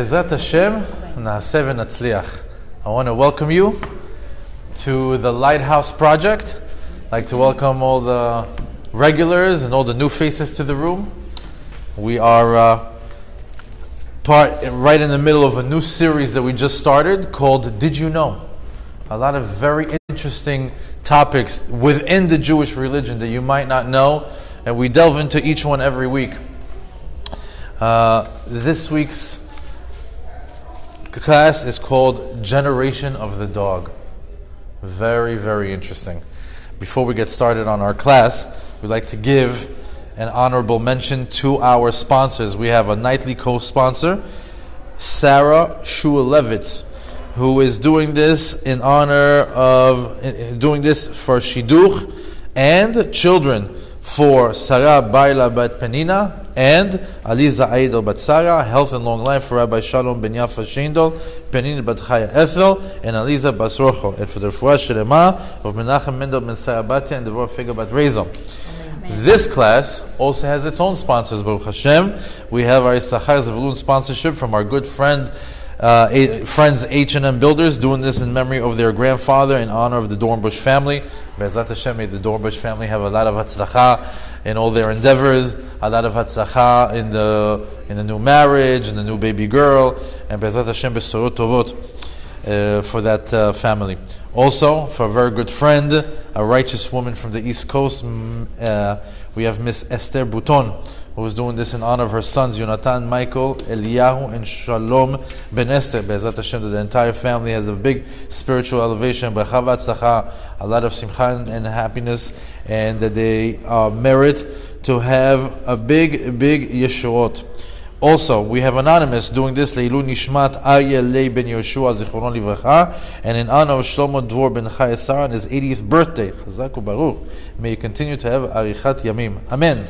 Bezat Hashem, Naaseh v'Natzliach. I want to welcome you to the Lighthouse Project. I'd like to welcome all the regulars and all the new faces to the room. We are uh, part right in the middle of a new series that we just started called Did You Know? A lot of very interesting topics within the Jewish religion that you might not know, and we delve into each one every week. Uh, this week's class is called Generation of the Dog. Very, very interesting. Before we get started on our class, we'd like to give an honorable mention to our sponsors. We have a nightly co sponsor, Sarah Shulevitz, who is doing this in honor of doing this for Shidduch and children for Sarah Baila Bat Penina and Aliza Aidel Bat Sarah, health and long life for Rabbi Shalom Ben Yafa Shindol, Penina Bat Chaya Ethel, and Aliza Basrocho, and for the Refuah Shelema of Menachem Mendel Ben Sarah Batia and Devorah Figa Bat Rezo. This class also has its own sponsors, Baruch Hashem. We have our Issachar Zavulun sponsorship from our good friend, uh, friends H&M Builders, doing this in memory of their grandfather in honor of the Dornbush family. Be'ezat Hashem, may the Dornbush family have a lot of hatzlacha in all their endeavors, a lot of hatzlacha in the in the new marriage, and the new baby girl, and Be'ezat Hashem besorot tovot uh, for that uh, family. Also, for a very good friend, a righteous woman from the East Coast, uh, we have Miss Esther Bouton, who is doing this in honor of her sons, Yonatan, Michael, Eliyahu, and Shalom Ben Esther. Be'ezat Hashem, that the entire family has a big spiritual elevation, a lot of simcha and happiness, and that they uh, merit to have a big, big yeshuot. Also, we have Anonymous doing this Leilu Nishmat Aryeh Ben Yoshua Zichronon Livracha, and in honor of Shlomo Dvor Ben Chayesar on his 80th birthday. Chazak Baruch. May you continue to have Arichat Yamim. Amen.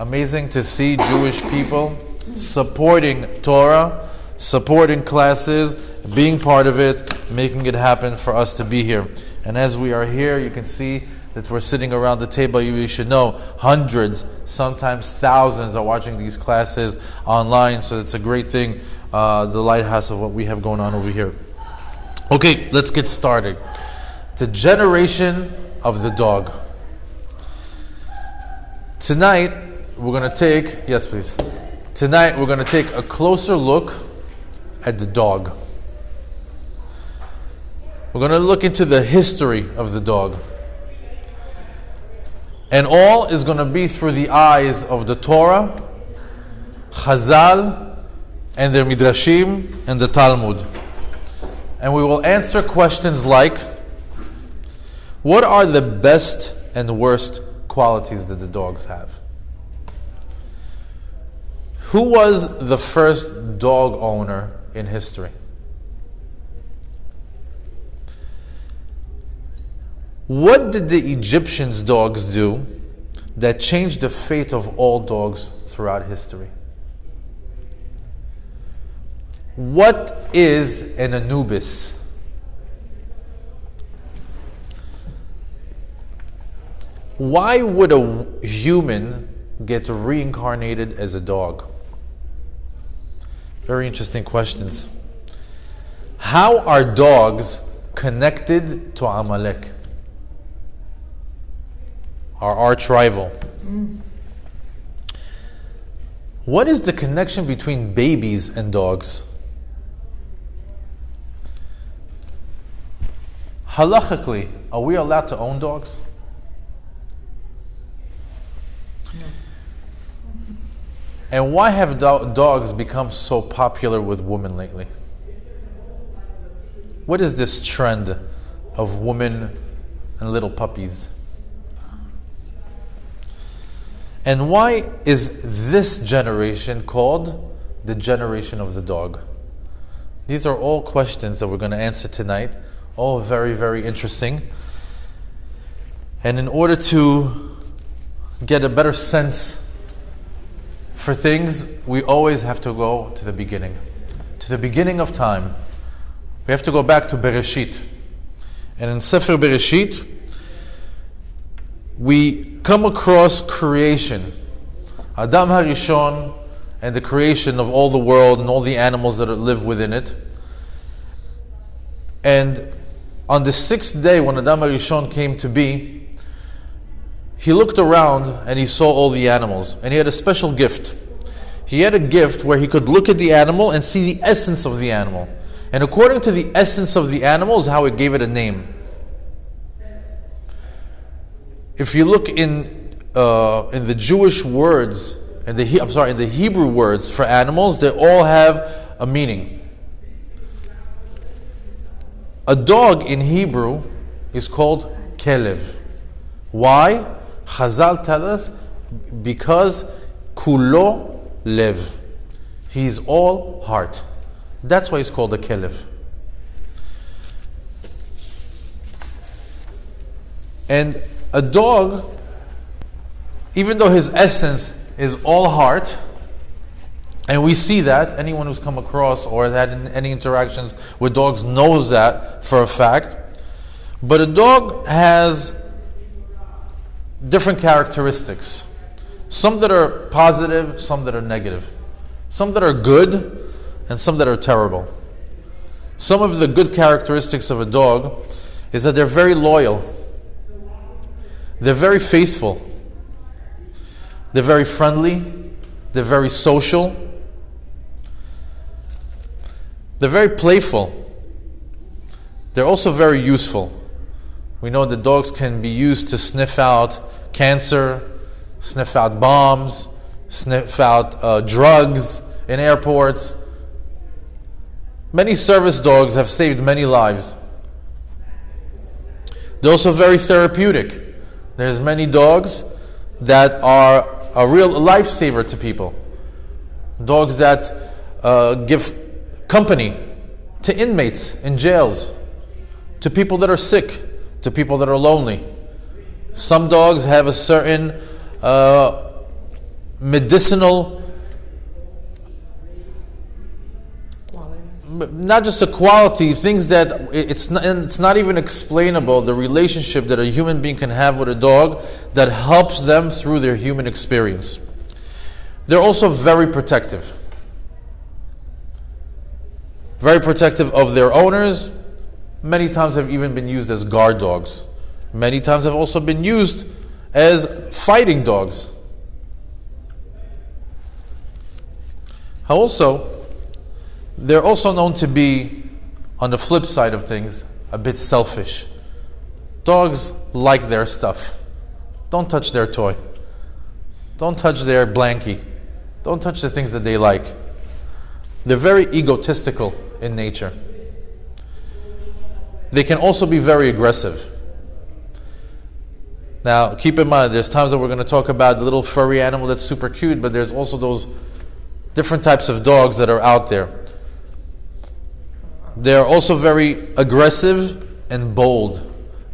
Amazing to see Jewish people supporting Torah, supporting classes, being part of it, making it happen for us to be here. And as we are here, you can see that we're sitting around the table, you should know hundreds, sometimes thousands are watching these classes online. So it's a great thing, uh, the lighthouse of what we have going on over here. Okay, let's get started. The generation of the dog. Tonight, we're going to take, yes, please. Tonight, we're going to take a closer look at the dog. We're going to look into the history of the dog. And all is going to be through the eyes of the Torah, Chazal, and their Midrashim, and the Talmud. And we will answer questions like What are the best and worst qualities that the dogs have? Who was the first dog owner in history? What did the Egyptians' dogs do that changed the fate of all dogs throughout history? What is an Anubis? Why would a human get reincarnated as a dog? Very interesting questions. How are dogs connected to Amalek? our arch rival. What is the connection between babies and dogs? Halachically, are we allowed to own dogs? And why have do- dogs become so popular with women lately? What is this trend of women and little puppies? And why is this generation called the generation of the dog? These are all questions that we're going to answer tonight, all very, very interesting. And in order to get a better sense for things, we always have to go to the beginning, to the beginning of time. We have to go back to Bereshit. And in Sefer Bereshit, we come across creation. Adam Harishon and the creation of all the world and all the animals that live within it. And on the sixth day, when Adam Harishon came to be, he looked around and he saw all the animals, and he had a special gift. He had a gift where he could look at the animal and see the essence of the animal. And according to the essence of the animal is how it gave it a name. If you look in uh, in the Jewish words, in the I'm sorry, in the Hebrew words for animals, they all have a meaning. A dog in Hebrew is called kelev. Why? Chazal tell us because kulo lev. He's all heart. That's why he's called a kelev. And a dog, even though his essence is all heart, and we see that, anyone who's come across or had any interactions with dogs knows that for a fact. But a dog has different characteristics. Some that are positive, some that are negative. Some that are good, and some that are terrible. Some of the good characteristics of a dog is that they're very loyal, they're very faithful, they're very friendly, they're very social, they're very playful, they're also very useful. We know that dogs can be used to sniff out cancer, sniff out bombs, sniff out uh, drugs in airports. Many service dogs have saved many lives. They're also very therapeutic. There's many dogs that are a real lifesaver to people. Dogs that uh, give company to inmates in jails, to people that are sick, to people that are lonely. Some dogs have a certain uh, medicinal, quality. not just a quality, things that it's not, it's not even explainable, the relationship that a human being can have with a dog that helps them through their human experience. They're also very protective. Very protective of their owners, Many times have even been used as guard dogs. Many times have also been used as fighting dogs. Also, they're also known to be, on the flip side of things, a bit selfish. Dogs like their stuff. Don't touch their toy. Don't touch their blankie. Don't touch the things that they like. They're very egotistical in nature. They can also be very aggressive. Now, keep in mind, there's times that we're going to talk about the little furry animal that's super cute, but there's also those different types of dogs that are out there. They're also very aggressive and bold.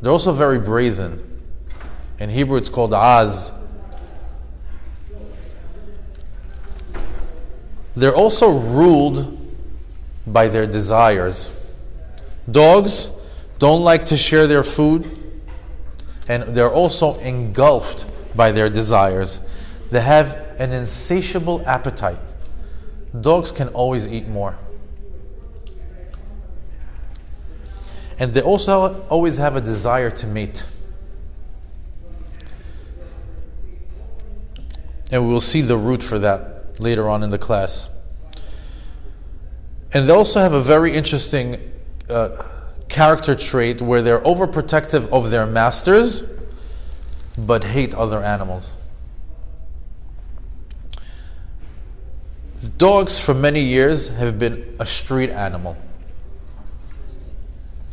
They're also very brazen. In Hebrew, it's called az. They're also ruled by their desires. Dogs don't like to share their food, and they're also engulfed by their desires. They have an insatiable appetite. Dogs can always eat more. And they also always have a desire to mate. And we will see the root for that later on in the class. And they also have a very interesting uh, character trait where they're overprotective of their masters but hate other animals. Dogs, for many years, have been a street animal.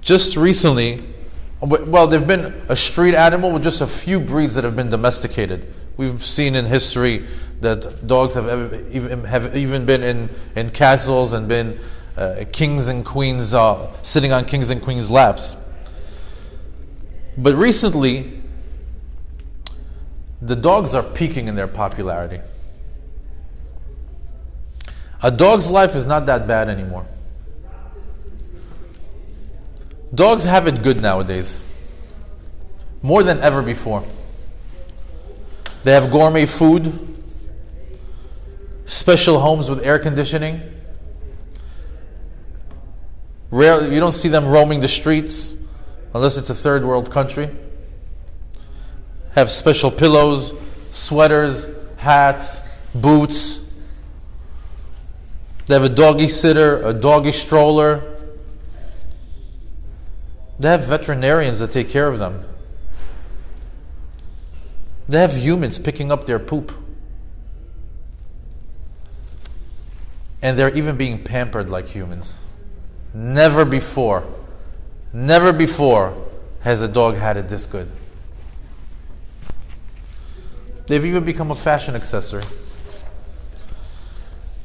Just recently, well, they've been a street animal with just a few breeds that have been domesticated. We've seen in history that dogs have, even, have even been in, in castles and been uh, kings and queens uh, sitting on kings and queens' laps. But recently, the dogs are peaking in their popularity. A dog's life is not that bad anymore. Dogs have it good nowadays, more than ever before. They have gourmet food, special homes with air conditioning. Rarely, you don't see them roaming the streets unless it's a third world country. Have special pillows, sweaters, hats, boots. They have a doggy sitter, a doggy stroller. They have veterinarians that take care of them. They have humans picking up their poop. And they're even being pampered like humans. Never before, never before has a dog had it this good. They've even become a fashion accessory.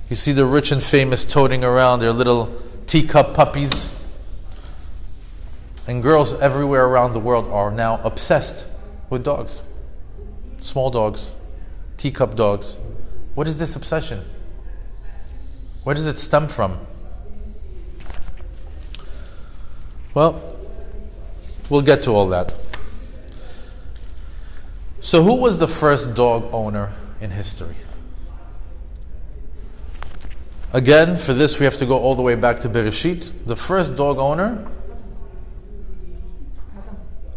You see the rich and famous toting around their little teacup puppies. And girls everywhere around the world are now obsessed with dogs. Small dogs, teacup dogs. What is this obsession? Where does it stem from? Well, we'll get to all that. So, who was the first dog owner in history? Again, for this, we have to go all the way back to Bereshit. The first dog owner?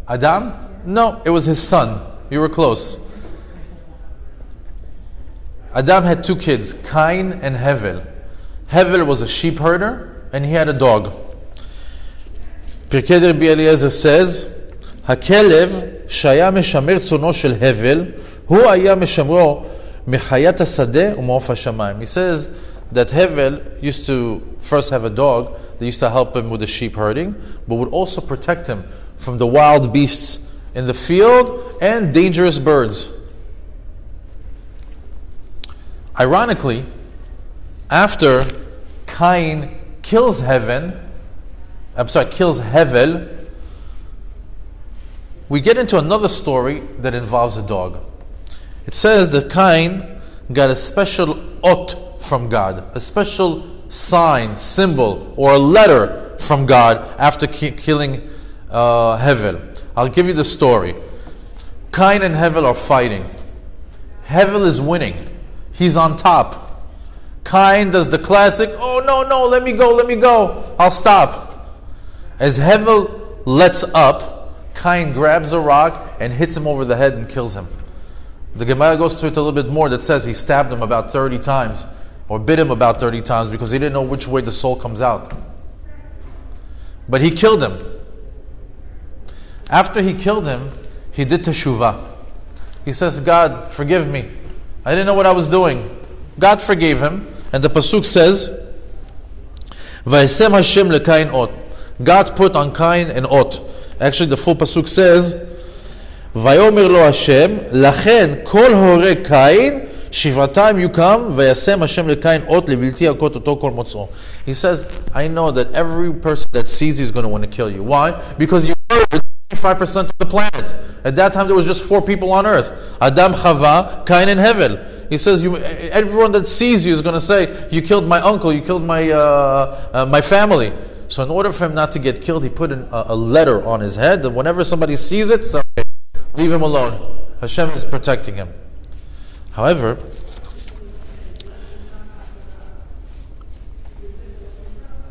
Adam? No, it was his son. You were close. Adam had two kids, Cain and Hevel. Hevel was a sheep herder and he had a dog. פרקי דרבי אליעזר says, הכלב שהיה משמר צונו של הבל, הוא היה משמרו מחיית השדה ומעוף השמיים. He says that Hevel used to first have a dog that used to help him with the sheep herding, but would also protect him from the wild beasts in the field and dangerous birds. Ironically, after Cain kills Heaven, I'm sorry, kills Hevel, we get into another story that involves a dog. It says that Cain got a special ot from God, a special sign, symbol, or a letter from God after ki- killing uh, Hevel. I'll give you the story. Cain and Hevel are fighting. Hevel is winning. He's on top. Cain does the classic, oh no, no, let me go, let me go. I'll stop. As Hevel lets up, Cain grabs a rock and hits him over the head and kills him. The Gemara goes through it a little bit more that says he stabbed him about 30 times or bit him about 30 times because he didn't know which way the soul comes out. But he killed him. After he killed him, he did teshuvah. He says, God, forgive me. I didn't know what I was doing. God forgave him. And the Pasuk says, Hashem lekain ot. God put on Cain and ot. Actually, the full pasuk says, "Vayomer lo Hashem, lachen kol hore Cain, shivatam yukam, vayasem Hashem lekain ot lebilti akot oto kol motzo." He says, "I know that every person that sees you is going to want to kill you. Why? Because you murdered 25% of the planet. At that time, there was just four people on earth: Adam, Chava, Cain, and Hevel." He says, you, everyone that sees you is going to say, you killed my uncle, you killed my, uh, uh, my family. So in order for him not to get killed, he put an, a, a, letter on his head that whenever somebody sees it, say, leave him alone. Hashem is protecting him. However,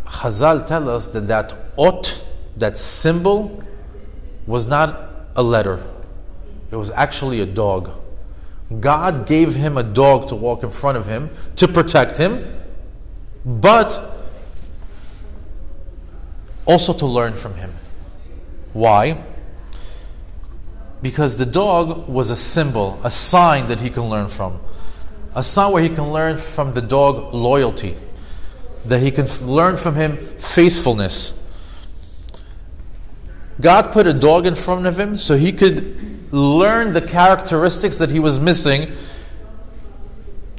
Chazal tell us that that ot, that symbol, was not a letter. It was actually a dog. God gave him a dog to walk in front of him to protect him, but also to learn from him. Why? Because the dog was a symbol, a sign that he can learn from. A sign where he can learn from the dog loyalty, that he can learn from him faithfulness. God put a dog in front of him so he could learn the characteristics that he was missing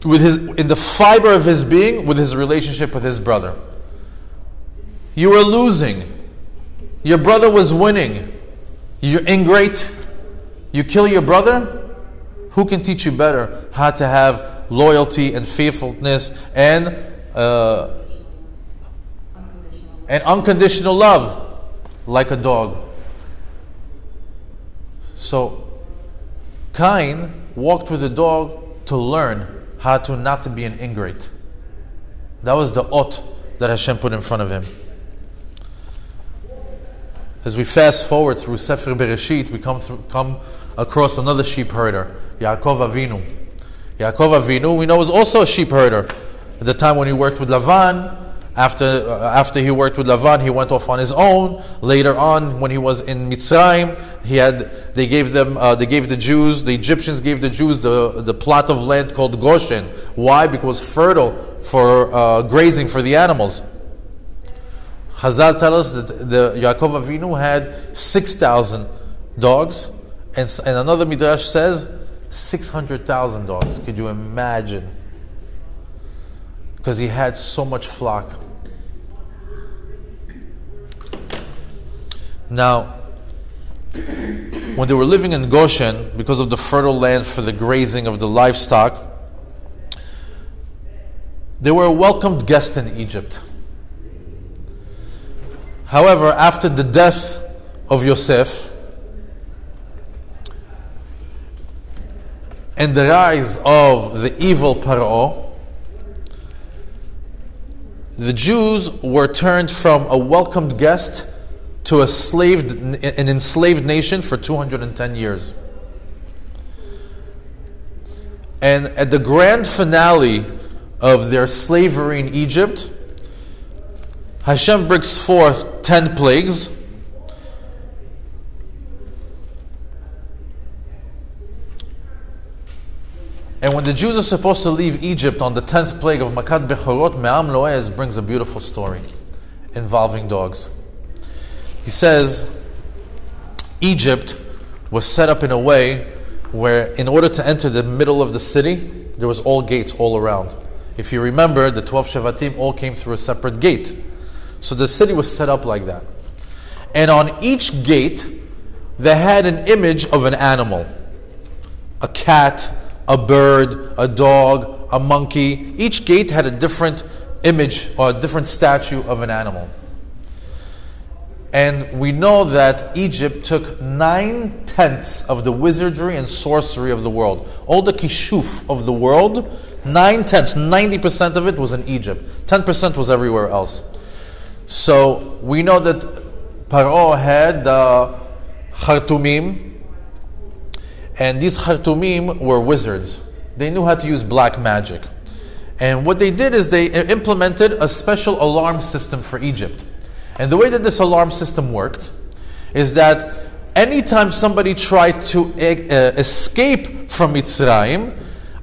with his, in the fiber of his being with his relationship with his brother. You were losing. Your brother was winning. You're ingrate. You kill your brother? Who can teach you better how to have loyalty and faithfulness and uh, unconditional. and unconditional love like a dog? So Cain walked with a dog to learn how to not to be an ingrate. That was the ot that Hashem put in front of him. As we fast forward through Sefer Bereshit, we come, through, come across another sheep herder, Yaakov Avinu. Yaakov Avinu, we know, was also a sheep herder. At the time when he worked with Lavan, after, uh, after he worked with Lavan, he went off on his own. Later on, when he was in Mitzrayim, he had, they gave them, uh, they gave the Jews, the Egyptians gave the Jews the, the plot of land called Goshen. Why? Because fertile for uh, grazing for the animals. Hazal tell us that the Yaakov Avinu had 6,000 dogs, and, and another Midrash says 600,000 dogs. Could you imagine? Because he had so much flock. Now, when they were living in Goshen, because of the fertile land for the grazing of the livestock, they were a welcomed guest in Egypt. However, after the death of Yosef and the rise of the evil Paro, the Jews were turned from a welcomed guest to a slaved, an enslaved nation for 210 years. And at the grand finale of their slavery in Egypt, Hashem brings forth ten plagues. And when the Jews are supposed to leave Egypt on the tenth plague of Makat Bechorot, Me'am Loez brings a beautiful story involving dogs. He says Egypt was set up in a way where, in order to enter the middle of the city, there was all gates all around. If you remember, the 12 Shevatim all came through a separate gate. So the city was set up like that. And on each gate, they had an image of an animal a cat, a bird, a dog, a monkey. Each gate had a different image or a different statue of an animal. And we know that Egypt took nine tenths of the wizardry and sorcery of the world. All the kishuf of the world, nine tenths, 90% of it was in Egypt. 10% was everywhere else. So we know that Paro had the uh, Khartoumim, and these Khartoumim were wizards. They knew how to use black magic. And what they did is they implemented a special alarm system for Egypt. And the way that this alarm system worked is that anytime somebody tried to uh, escape from Mitzrayim,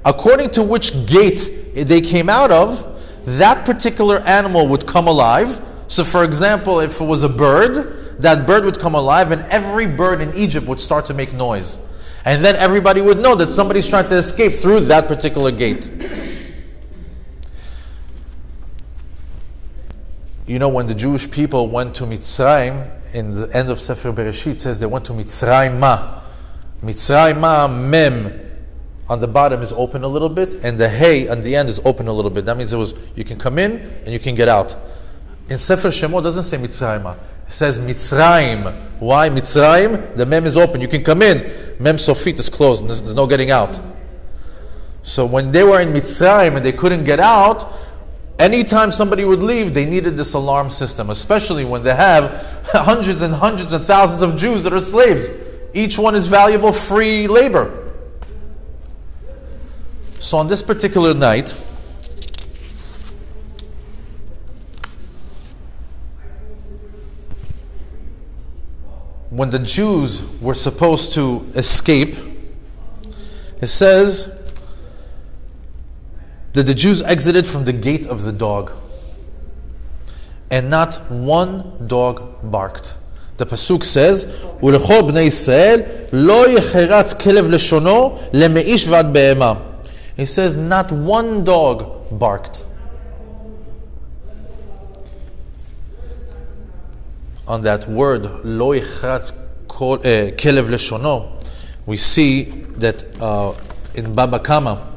according to which gate they came out of, that particular animal would come alive so, for example, if it was a bird, that bird would come alive and every bird in Egypt would start to make noise. And then everybody would know that somebody's trying to escape through that particular gate. You know, when the Jewish people went to Mitzrayim, in the end of Sefer Bereshit, says they went to Mitzrayim Ma. Mitzrayim Ma, Mem, on the bottom is open a little bit, and the hay on the end is open a little bit. That means it was you can come in and you can get out. In Sefer Shemot doesn't say Mitzrayim. It says Mitzrayim. Why Mitzrayim? The mem is open. You can come in. Mem Sofit is closed. There's, there's no getting out. So when they were in Mitzrayim and they couldn't get out, anytime somebody would leave, they needed this alarm system, especially when they have hundreds and hundreds and thousands of Jews that are slaves. Each one is valuable free labor. So on this particular night, when the Jews were supposed to escape, it says that the Jews exited from the gate of the dog, and not one dog barked. The pasuk says, "Ulechol bnei Israel lo yecheratz kelev leshono lemeish vad be'ema." It says, not one dog barked. On that word lo uh, kelev leshono, we see that uh, in Baba Kama,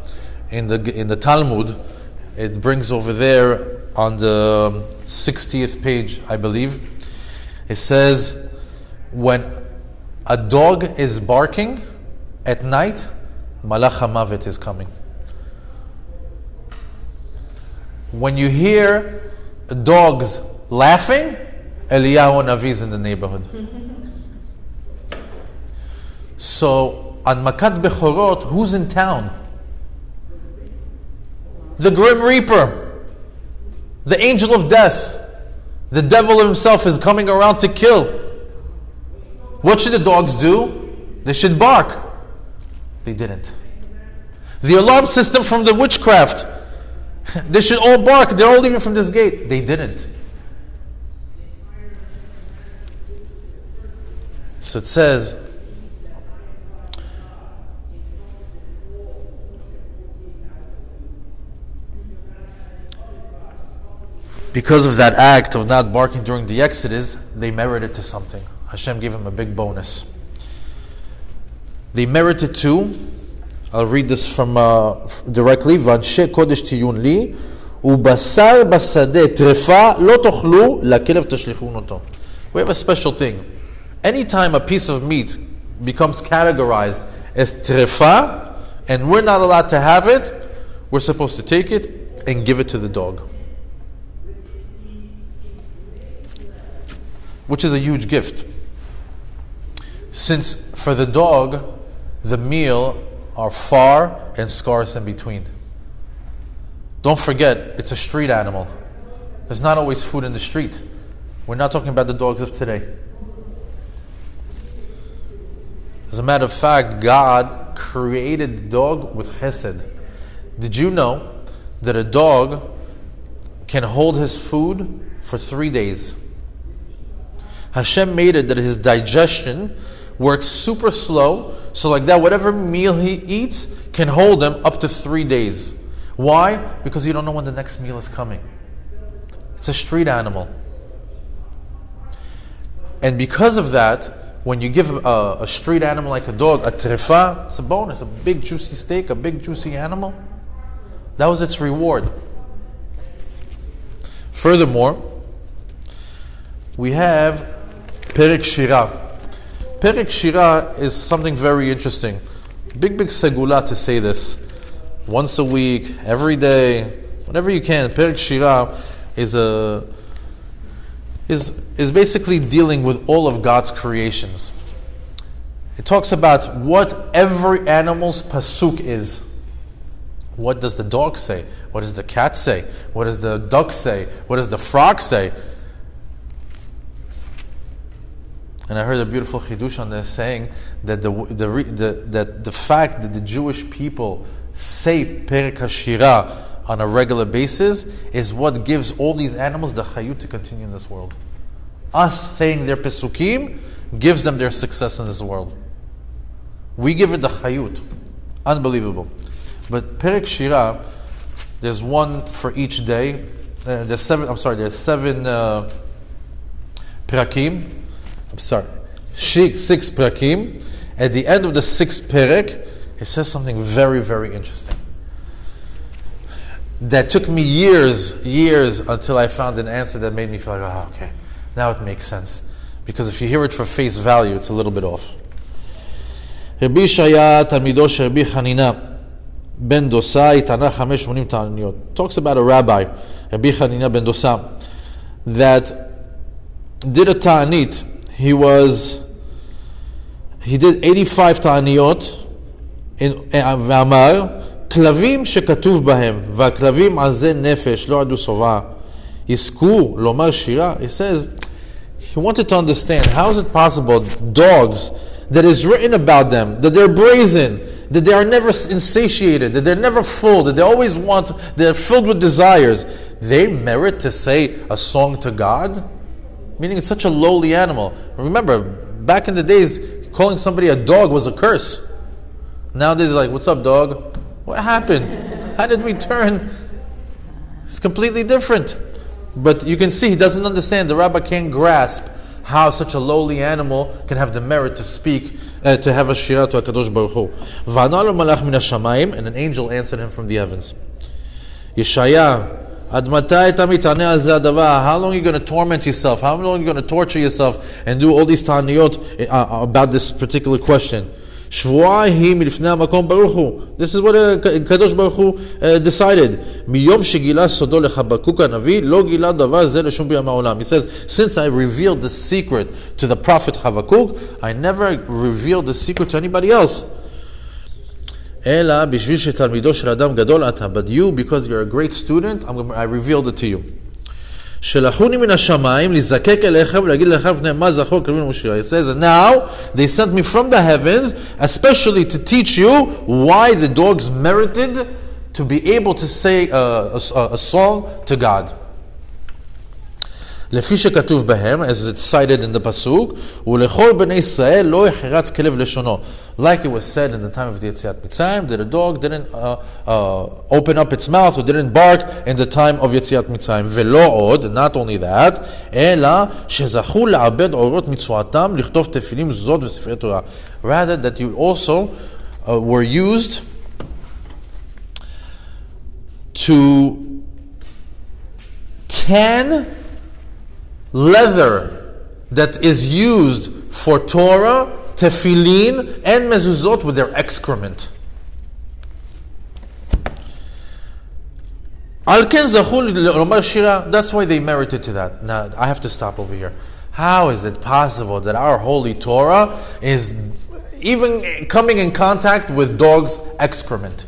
in the in the Talmud, it brings over there on the 60th page, I believe. It says when a dog is barking at night, Malach Mavet is coming. When you hear dogs laughing, Eliyahu Navi is in the neighborhood. so on Makat Bechorot, who's in town? The Grim Reaper, the angel of death. The devil himself is coming around to kill. What should the dogs do? They should bark. They didn't. The alarm system from the witchcraft. They should all bark. They're all leaving from this gate. They didn't. So it says, because of that act of not barking during the Exodus, they merited to something. Hashem gave him a big bonus. They merited to, I'll read this from uh, directly, ואנשי קודש תהיון לי, ובשר בשדה טרפה לא תאכלו, לכלב תשליכון אותו. We have a special thing. Anytime a piece of meat becomes categorized as trefa, and we're not allowed to have it, we're supposed to take it and give it to the dog. Which is a huge gift. Since for the dog, the meal are far and scarce in between. Don't forget, it's a street animal. There's not always food in the street. We're not talking about the dogs of today. As a matter of fact, God created the dog with chesed. Did you know that a dog can hold his food for three days? Hashem made it that his digestion works super slow, so like that, whatever meal he eats can hold him up to three days. Why? Because you don't know when the next meal is coming. It's a street animal. And because of that, when you give a, a, street animal like a dog a trefa, it's a bonus, a big juicy steak, a big juicy animal. That was its reward. Furthermore, we have Perek Shira. Perek Shira is something very interesting. Big, big segula to say this. Once a week, every day, whenever you can. Perek Shira is a is is basically dealing with all of God's creations. It talks about what every animal's pasuk is. What does the dog say? What does the cat say? What does the duck say? What does the frog say? And I heard a beautiful chidush on this saying that the, the, the, that the fact that the Jewish people say Perek HaShira on a regular basis is what gives all these animals the chayut to continue in this world. Us saying their pesukim gives them their success in this world. We give it the chayut. Unbelievable. But Perek Shira, there's one for each day. Uh, there's seven, I'm sorry, there's seven uh, prakim I'm sorry, six prakim. At the end of the sixth perek, it says something very, very interesting That took me years, years until I found an answer that made me feel like, oh, okay, now it makes sense. Because if you hear it for face value, it's a little bit off. רבי ישעיה, תלמידו של רבי חנינה, בן דוסה, התענה חמש שמונים תעניות. talks about a rabbi, רבי חנינה בן דוסה, that did a ta'anit he was he did 85 תעניות ואמר כלבים שכתוב בהם והכלבים עזי נפש לא עדו שובעה יזכו לומר שירה he says he wanted to understand how is it possible dogs that is written about them that they're brazen that they are never insatiated that they're never full that they always want they're filled with desires they merit to say a song to God meaning it's such a lowly animal. Remember, back in the days, calling somebody a dog was a curse. Nowadays, like, what's up, dog? What happened? How did we turn? It's completely different. But you can see he doesn't understand. The rabbi can't grasp how such a lowly animal can have the merit to speak, uh, to have a shira to HaKadosh Baruch Hu. And an angel answered him from the heavens. Yeshaya how long are you going to torment yourself? How long are you going to torture yourself and do all these taniyot uh, uh, about this particular question? שבועה היא מלפני המקום ברוך הוא. This is what uh, קדוש ברוך הוא uh, decided. מיום שגילה סודו לחבקוק הנביא, לא גילה דבר זה לשום ביום העולם. He says, since I revealed the secret to the prophet Habakkuk, I never revealed the secret to anybody else. אלא בשביל שתלמידו של אדם גדול אתה, but you, because you're a great student, I'm, I revealed it to you. שלחוני מן השמיים לזקק אליכם ולהגיד לכם פני מה זכור כרבים למשיח. He says, and now they sent me from the heavens, especially to teach you why the dogs merited to be able to say a, a, a song to God. לפי שכתוב בהם, as it's cited in the pasuk, ולכל בני ישראל לא יחרץ כלב לשונו. Like it was said in the time of the Yetziat Mitzrayim, that a dog didn't uh, uh, open up its mouth or didn't bark in the time of Yetziat Mitzrayim. ולא עוד, not only that, אלא שזכו לעבד אורות מצואתם לכתוב תפילים, מזוזות וספרי תורה. Rather that you also uh, were used to tan leather that is used for Torah, tefillin, and mezuzot with their excrement. That's why they merited to that. Now, I have to stop over here. How is it possible that our holy Torah is even coming in contact with dogs' excrement?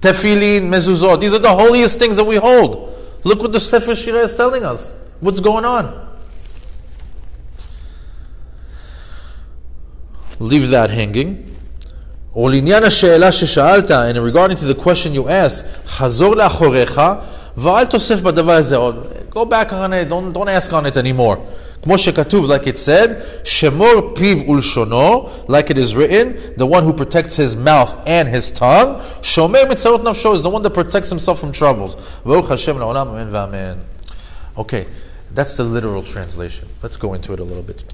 Tefillin, mezuzot, these are the holiest things that we hold. Look what the Sefer Shira is telling us. What's going on? Leave that hanging. ולעניין השאלה ששאלת, and regarding to the question you asked, חזור לאחוריך ואל תוסף בדבר הזה עוד. Go back on it, don't, don't ask on it anymore. כמו שכתוב, like it said, שמור פיו ולשונו, like it is written, the one who protects his mouth and his tongue, שומר מצרות נפשו is the one that protects himself from troubles. ברוך השם לעולם, אמן ואמן. Okay. That's the literal translation. Let's go into it a little bit.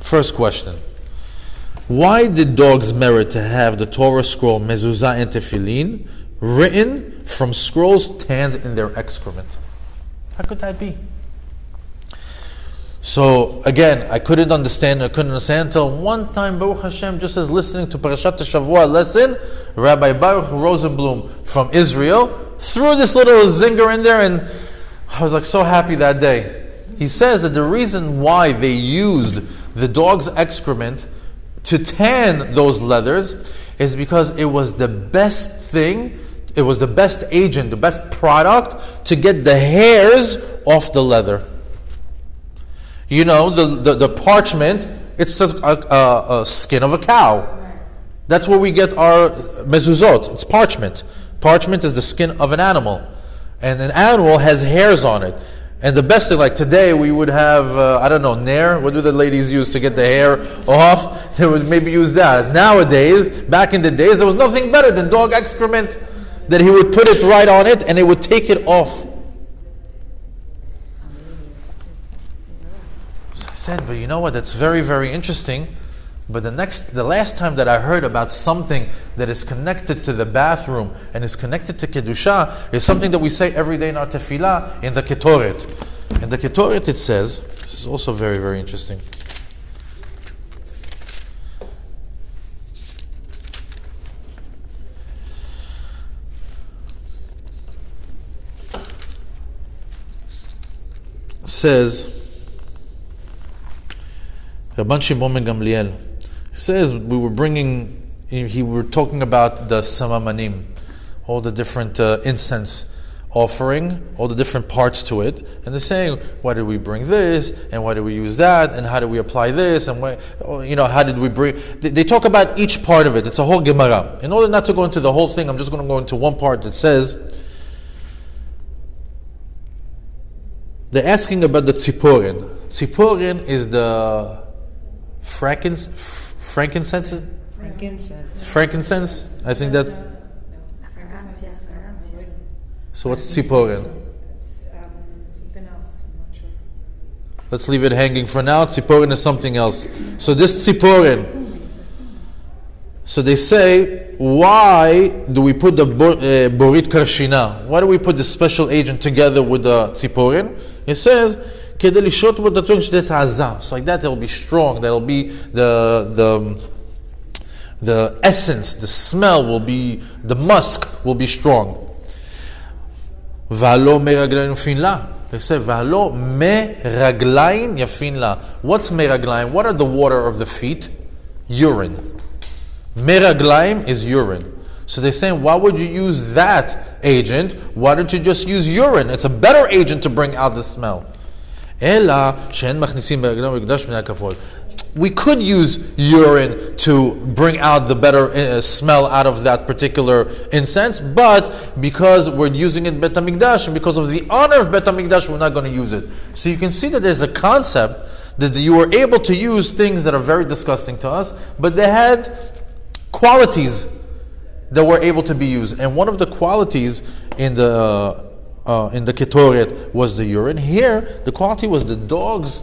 First question. Why did dogs merit to have the Torah scroll mezuzah and tefillin written from scrolls tanned in their excrement? How could that be? So again, I couldn't understand, I couldn't understand until one time, Baruch Hashem, just as listening to Parashat Shavua lesson, Rabbi Baruch Rosenblum from Israel threw this little zinger in there, and I was like so happy that day. He says that the reason why they used the dog's excrement to tan those leathers is because it was the best thing, it was the best agent, the best product to get the hairs off the leather. You know, the, the, the parchment, it's a, a, a, skin of a cow. That's where we get our mezuzot. It's parchment. Parchment is the skin of an animal. And an animal has hairs on it. And the best thing, like today, we would have, uh, I don't know, nair. What do the ladies use to get the hair off? They would maybe use that. Nowadays, back in the days, there was nothing better than dog excrement that he would put it right on it and it would take it off. Said, but you know what? That's very, very interesting. But the next, the last time that I heard about something that is connected to the bathroom and is connected to kedusha is something that we say every day in our tefillah in the ketoret. In the ketoret, it says, this is also very, very interesting. Says. Rabban Shimon Gamliel says we were bringing, he were talking about the samamanim, all the different uh, incense offering, all the different parts to it, and they're saying, why did we bring this, and why did we use that, and how do we apply this, and why, you know, how did we bring? They, they talk about each part of it. It's a whole Gemara. In order not to go into the whole thing, I'm just going to go into one part that says. They're asking about the tziporin. Tziporin is the Frankincense? Frankincense? Frankincense. Frankincense? I think that. So what's tziporin? Something else, I'm not sure. Let's leave it hanging for now. Tziporin is something else. So this tziporin. So they say, why do we put the bo- uh, borit karshina? Why do we put the special agent together with the tziporin? It says, so like that, it'll be strong. That'll be the the the essence, the smell will be the musk will be strong. They say. What's meraglaim? What are the water of the feet? Urine. Meraglaim is urine. So they're saying, why would you use that agent? Why don't you just use urine? It's a better agent to bring out the smell. אלא שאין מכניסים ברגליים מקדש מן הכבוד. We could use urine to bring out the better uh, smell out of that particular incense, but because we're using it Bet HaMikdash and because of the honor of Bet HaMikdash, we're not going to use it. So you can see that there's a concept that you were able to use things that are very disgusting to us, but they had qualities that were able to be used. And one of the qualities in the uh, in the ketoret was the urine. Here, the quality was the dog's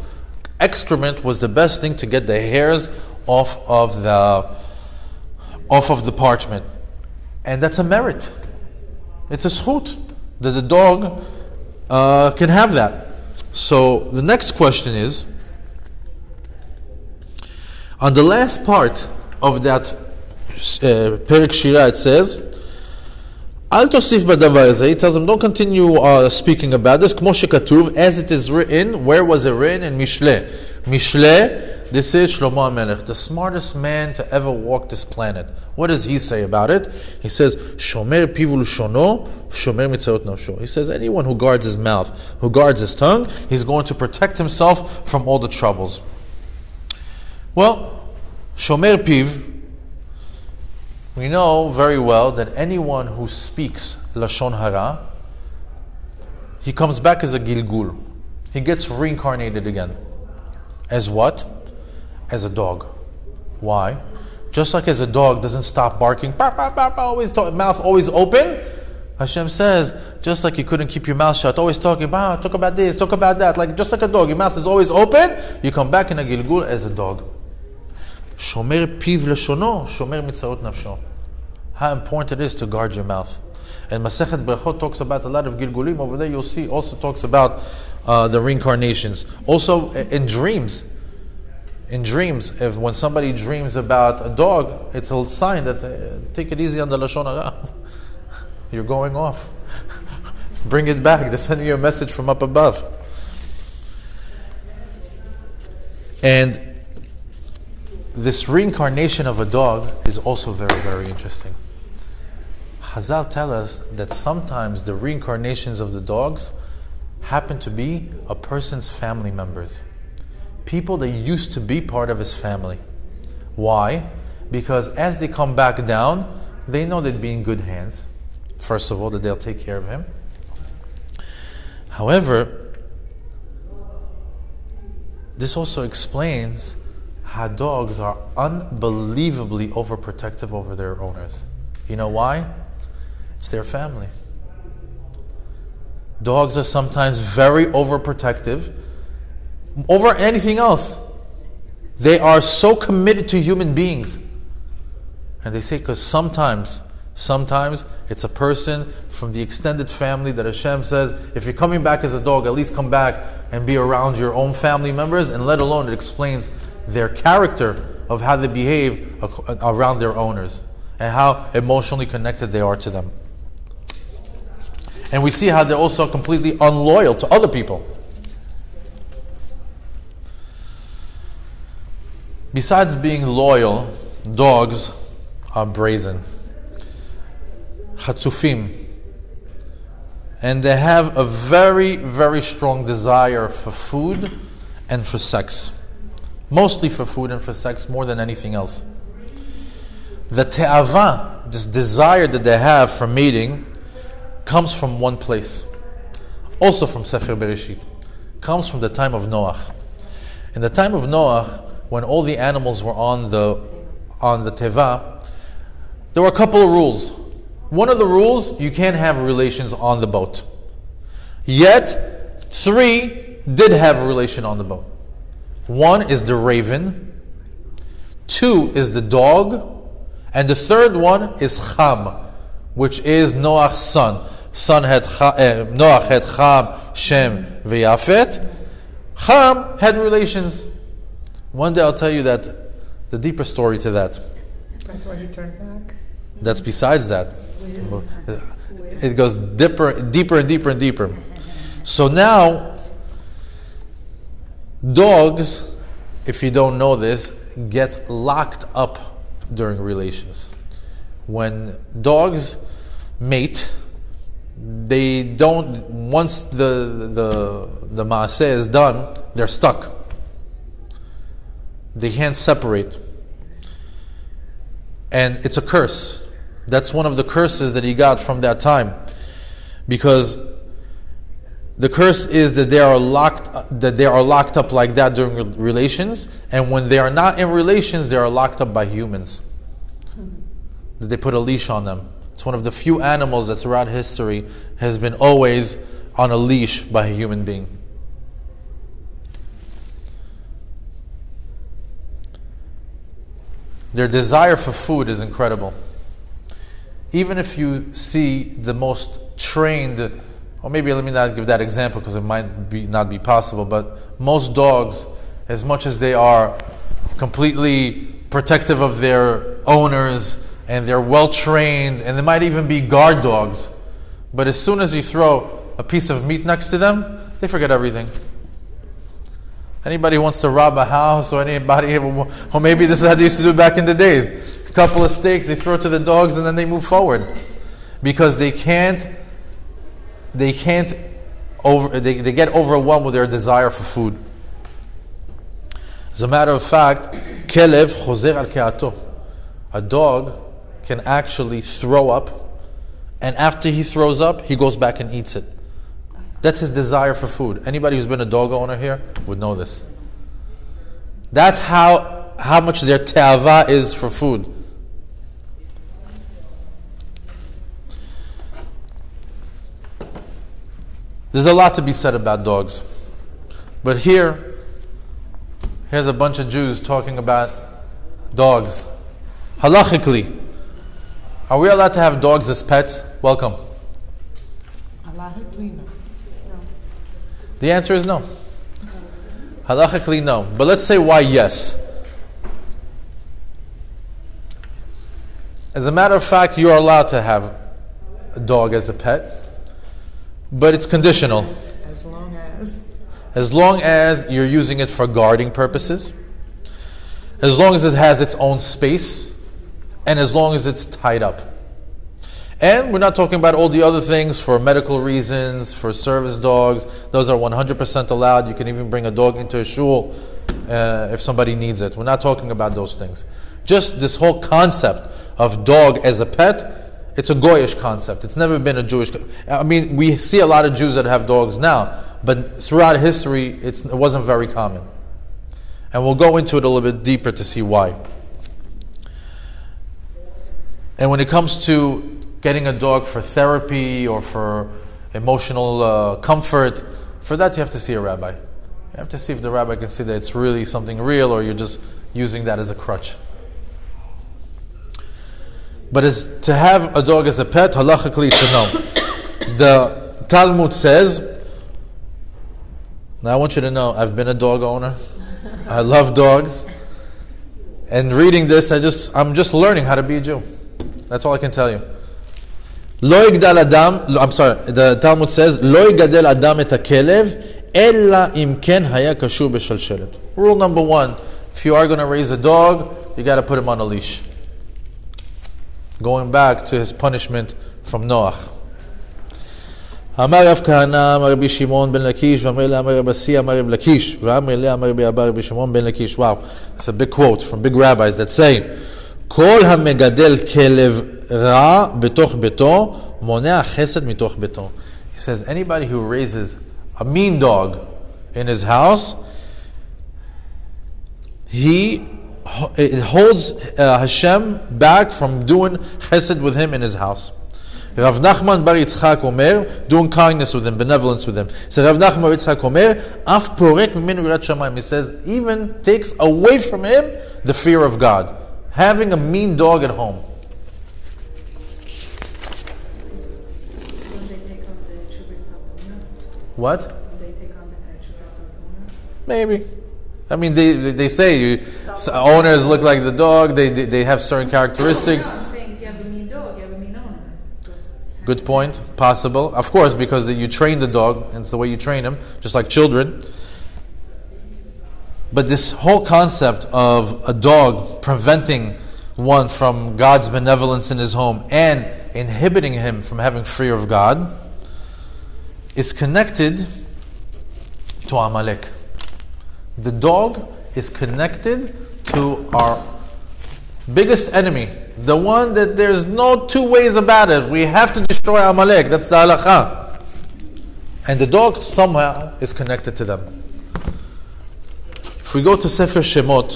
excrement was the best thing to get the hairs off of the off of the parchment, and that's a merit. It's a schut that the dog uh, can have that. So the next question is on the last part of that uh, Perek Shira, it says, אל תוסיף בדבר הזה, he tells him, don't continue uh, speaking about this, כמו שכתוב, as it is written, where was it written, in משלי. משלי, this is Shlomo HaMelech, the smartest man to ever walk this planet. What does he say about it? He says, Shomer pivul shono, shomer mitzayot nafsho. He says, anyone who guards his mouth, who guards his tongue, he's going to protect himself from all the troubles. Well, Shomer piv, we know very well that anyone who speaks Lashon Hara, he comes back as a Gilgul. He gets reincarnated again. As what? As a dog. Why? Just like as a dog doesn't stop barking, bah, bah, bah, always talk, mouth always open. Hashem says, just like you couldn't keep your mouth shut, always talking, bah, talk about this, talk about that, like just like a dog, your mouth is always open. You come back in a Gilgul as a dog. שומר פיו לשונו, שומר מצרות נפשו. How important it is to guard your mouth. And Masechet Brachot talks about a lot of Gilgulim. Over there, you'll see also talks about uh, the reincarnations. Also in dreams. In dreams, if when somebody dreams about a dog, it's a sign that uh, take it easy on the lashon hara. You're going off. Bring it back. They're sending you a message from up above. And this reincarnation of a dog is also very, very interesting. Chazal tell us that sometimes the reincarnations of the dogs happen to be a person's family members. People that used to be part of his family. Why? Because as they come back down, they know they'd be in good hands. First of all, that they'll take care of him. However, this also explains dogs are unbelievably overprotective over their owners. You know why? It's their family. Dogs are sometimes very overprotective over anything else. They are so committed to human beings. And they say, because sometimes, sometimes it's a person from the extended family that Hashem says, if you're coming back as a dog, at least come back and be around your own family members, and let alone it explains their character of how they behave around their owners and how emotionally connected they are to them. And we see how they're also completely unloyal to other people. Besides being loyal, dogs are brazen. Chatzufim. And they have a very, very strong desire for food and for sex. Mostly for food and for sex more than anything else. The te'ava, this desire that they have for mating, comes from one place. Also from Sefer Bereshit. Comes from the time of Noah. In the time of Noah, when all the animals were on the on the teva, there were a couple of rules. One of the rules, you can't have relations on the boat. Yet, three did have a relation on the boat. One is the raven, two is the dog, And the third one is Cham, which is Noah's son. Son had uh, Noach had Cham, Shem, Veyafet. Cham had relations. One day I'll tell you that the deeper story to that. That's why he turned back. That's besides that. It goes deeper, deeper and deeper and deeper. So now, dogs, if you don't know this, get locked up during relations. When dogs mate, they don't. Once the the the maaseh is done, they're stuck. They can't separate, and it's a curse. That's one of the curses that he got from that time, because the curse is that they are locked that they are locked up like that during relations, and when they are not in relations, they are locked up by humans. That they put a leash on them. It's one of the few animals that throughout history has been always on a leash by a human being. Their desire for food is incredible. Even if you see the most trained, or maybe let me not give that example because it might be, not be possible, but most dogs, as much as they are completely protective of their owners and they're well trained, and they might even be guard dogs, but as soon as you throw a piece of meat next to them, they forget everything. Anybody wants to rob a house or anybody, or maybe this is how they used to do back in the days. A couple of steaks, they throw to the dogs and then they move forward. Because they can't, they can't, over, they, they get overwhelmed with their desire for food. As a matter of fact, kelev chozer al keato. A dog can actually throw up, and after he throws up, he goes back and eats it. That's his desire for food. Anybody who's been a dog owner here would know this. That's how, how much their te'ava is for food. There's a lot to be said about dogs. But here, here's a bunch of Jews talking about dogs. Halachically, are we allowed to have dogs as pets? Welcome. Allahically, no. The answer is no. Halachically, no. But let's say why yes. As a matter of fact, you are allowed to have a dog as a pet, but it's conditional. As long as. As long as you're using it for guarding purposes, as long as it has its own space, and as long as it's tied up. And we're not talking about all the other things for medical reasons, for service dogs. Those are 100% allowed. You can even bring a dog into a shul uh, if somebody needs it. We're not talking about those things. Just this whole concept of dog as a pet, it's a Goyish concept. It's never been a Jewish. I mean, we see a lot of Jews that have dogs now, but throughout history, it wasn't very common. And we'll go into it a little bit deeper to see why. And when it comes to getting a dog for therapy or for emotional uh, comfort, for that you have to see a rabbi. You have to see if the rabbi can see that it's really something real or you're just using that as a crutch. But as to have a dog as a pet, halachically to know. The Talmud says, now I want you to know, I've been a dog owner. I love dogs. And reading this, I just I'm just learning how to be a Jew. That's all I can tell you. לא יגדל אדם, I'm sorry, the Talmud says, לא יגדל אדם את הכלב, אלא אם כן היה קשור בשלשלת. Rule number one, if you are going to raise a dog, you got to put him on a leash. Going back to his punishment from Noach. אמר רב כהנא, אמר רבי שמעון בן לקיש, ואמר לה, אמר רב אסי, אמר רב לקיש, ואמר לה, אמר רבי אבא, רבי שמעון בן לקיש. Wow, it's a big quote from big rabbis that say, כל המגדל כלב רע בתוך ביתו, מונע חסד מתוך ביתו. He says, anybody who raises a mean dog in his house, he it holds uh, Hashem back from doing chesed with him in his house. Rav Nachman bar Yitzchak Omer, doing kindness with him, benevolence with him. So Rav Nachman bar Yitzchak Omer, af porek mimenu yirat shamayim. He says, even takes away from him the fear of God. having a mean dog at home. Don't they take on the attributes of the owner? What? Don't they take on the attributes of the owner? Maybe. I mean, they, they, they say you, owners look like the dog, they, they, they have certain characteristics. No, I'm saying if you have a mean dog, you have a mean owner. Just Good point. Possible. Of course, because the, you train the dog, and it's the way you train him, just like children. But this whole concept of a dog preventing one from God's benevolence in his home and inhibiting him from having fear of God is connected to Amalek. The dog is connected to our biggest enemy, the one that there's no two ways about it. We have to destroy Amalek. That's the halakha. And the dog somehow is connected to them. If we go to Sefer Shemot,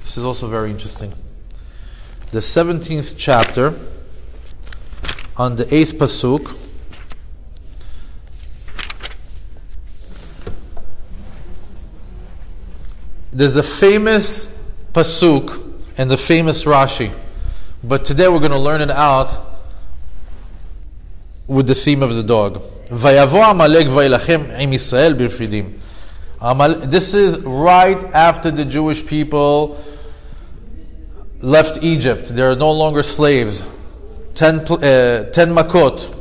this is also very interesting. The 17th chapter, on the 8th pasuk, there's a famous pasuk and the famous Rashi, but today we're going to learn it out with the theme of the dog. This is right after the Jewish people left Egypt. They are no longer slaves. Ten, uh, ten makot,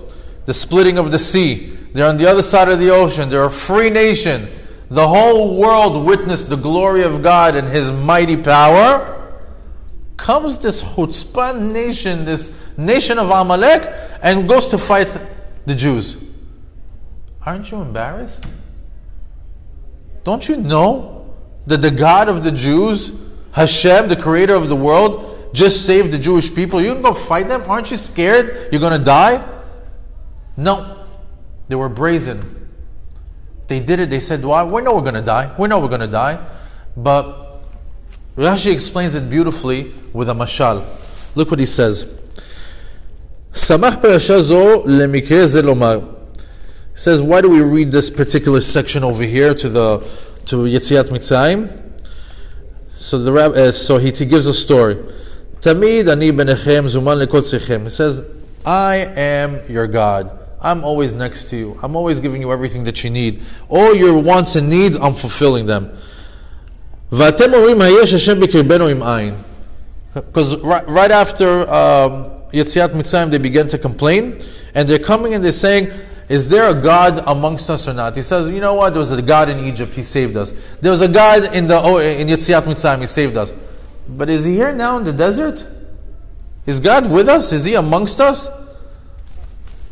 the splitting of the sea. They're on the other side of the ocean. They're a free nation. The whole world witnessed the glory of God and His mighty power. Comes this chutzpah nation, this nation of Amalek, and goes to fight the Jews. Aren't you embarrassed? Don't you know that the God of the Jews, Hashem, the creator of the world, just saved the Jewish people? You can go fight them? Aren't you scared you're going to die? No. They were brazen. They did it. They said, "Well, we know we're going to die. We know we're going to die." But Rashi explains it beautifully with a mashal. Look what he says. says, why do we read this particular section over here to the to Yetziat Mitzrayim? So the rab, uh, so he, he gives a story. תמיד אני He says, I am your God. I'm always next to you. I'm always giving you everything that you need. All your wants and needs, I'm fulfilling them. Because right, right after um, Mitzrayim, they began to complain, and they're coming and they're saying, "Is there a God amongst us or not?" He says, "You know what? There was a God in Egypt. He saved us. There was a God in the oh, eh, in Yetziat Mitzrayim. He saved us. But is he here now in the desert? Is God with us? Is he amongst us?"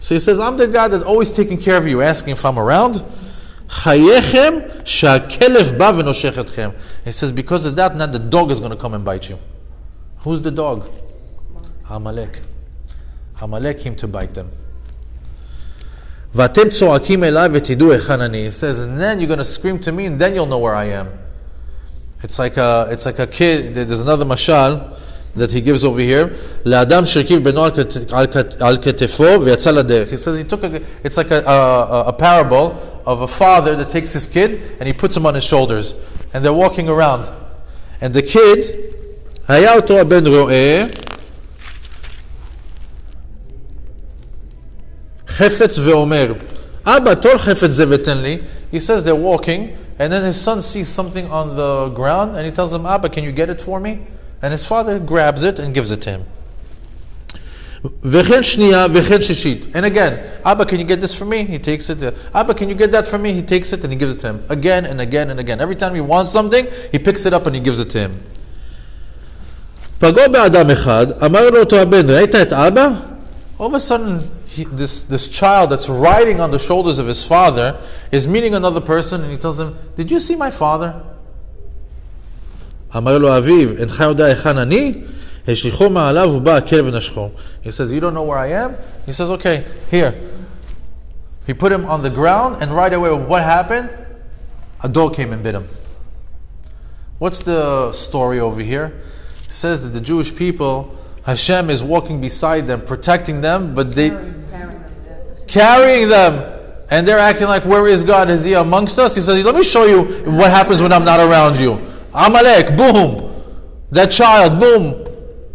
So He says, "I'm the God that's always taking care of you, asking if I'm around." חייכם שהכלב בא ונושך אתכם. He says, because of that, now the dog is going to come and bite you. Who's the dog? Amalek. Amalek came to bite them. ואתם צועקים אליי ותדעו היכן אני. He says, and then you're going to scream to me and then you'll know where I am. It's like a, it's like a kid, there's another mashal that he gives over here. לאדם שהרכיב בנו על כת- על כת- על כתפו ויצא לדרך. He says he took a, it's like a, a, a parable of a father that takes his kid and he puts him on his shoulders. And they're walking around. And the kid, היה אותו הבן רואה חפץ ואומר, אבא, טול חפץ זה ותן לי. He says they're walking, and then his son sees something on the ground, and he tells him, Abba, can you get it for me? And his father grabs it and gives it to him. וכן שנייה וכן שישית. And again, Abba, can you get this for me? He takes it. Abba, can you get that for me? He takes it and he gives it to him. Again and again and again. Every time he wants something, he picks it up and he gives it to him. פגעו באדם אחד, אמר לו אותו הבן, ראית את אבא? All of a sudden, he, this, this child that's riding on the shoulders of his father is meeting another person and he tells him, Did you see my father? אמר לו אביו, אינך יודע היכן אני? השליכו מעליו ובא הכלב ונשכו. He says, You don't know where I am? He says, Okay, here. He put him on the ground and right away, what happened? A dog came and bit him. What's the story over here? It says that the Jewish people, Hashem is walking beside them, protecting them, but they Carrying, carrying them there. carrying them, and they're acting like, "Where is God? Is He amongst us?" He says, "Let me show you what happens when I'm not around you." Amalek, boom, that child, boom,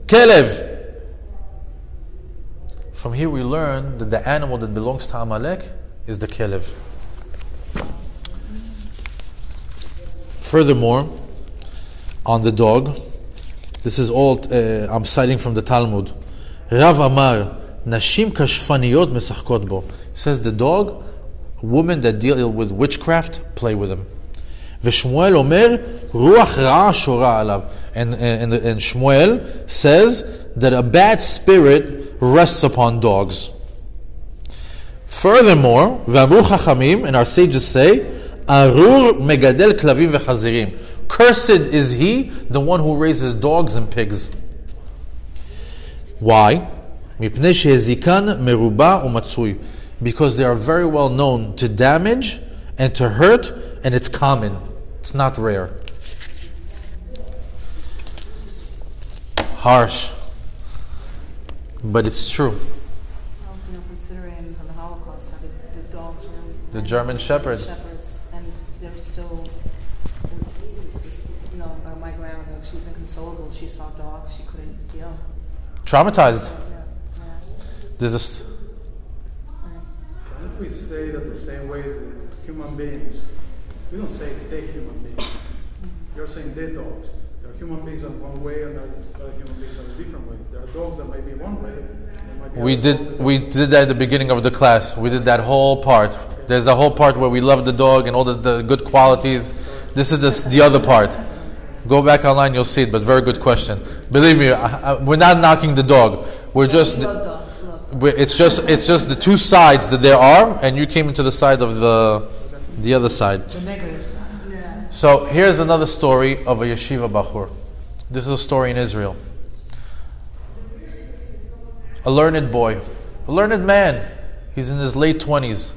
Kelev. From here we learn that the animal that belongs to Amalek is the Kelev. Furthermore, on the dog, this is all uh, I'm citing from the Talmud. Rav Amar, Nashim kashfaniyot mesachkot bo. Says the dog, women that deal with witchcraft, play with him. ושמואל אומר, רוח רעה שורה עליו. And, and, and Shmuel says that a bad spirit rests upon dogs. Furthermore, ואמרו חכמים, and our sages say, ארור מגדל כלבים וחזירים. Cursed is he, the one who raises dogs and pigs. Why? מפני שהזיקן מרובע ומצוי. Because they are very well known to damage and to hurt, and it's common. It's not rare. Harsh. But it's true. Well, you know, considering the Holocaust the, the dogs were The German Shepherd. shepherds, and they're so. It's just you know, my grandmother, she was inconsolable. She saw dogs, she couldn't feel. Traumatized. Yeah, yeah. There's a. St- Can't we say that the same way that human beings, we don't say they human beings. You're saying they dogs. There are human beings in one way and there are other human beings in a different way. There are dogs that may be one way. be we did that- we did that at the beginning of the class. We did that whole part. There's the whole part where we love the dog and all the, the good qualities. This is the, the other part. Go back online, you'll see it. But very good question. Believe me, I, I, we're not knocking the dog. We're just We love dogs, love we it's just it's just the two sides that there are, and you came into the side of the the other side. The negative side. Yeah. So here's another story of a yeshiva bachur. This is a story in Israel. A learned boy, a learned man. He's in his late 20s,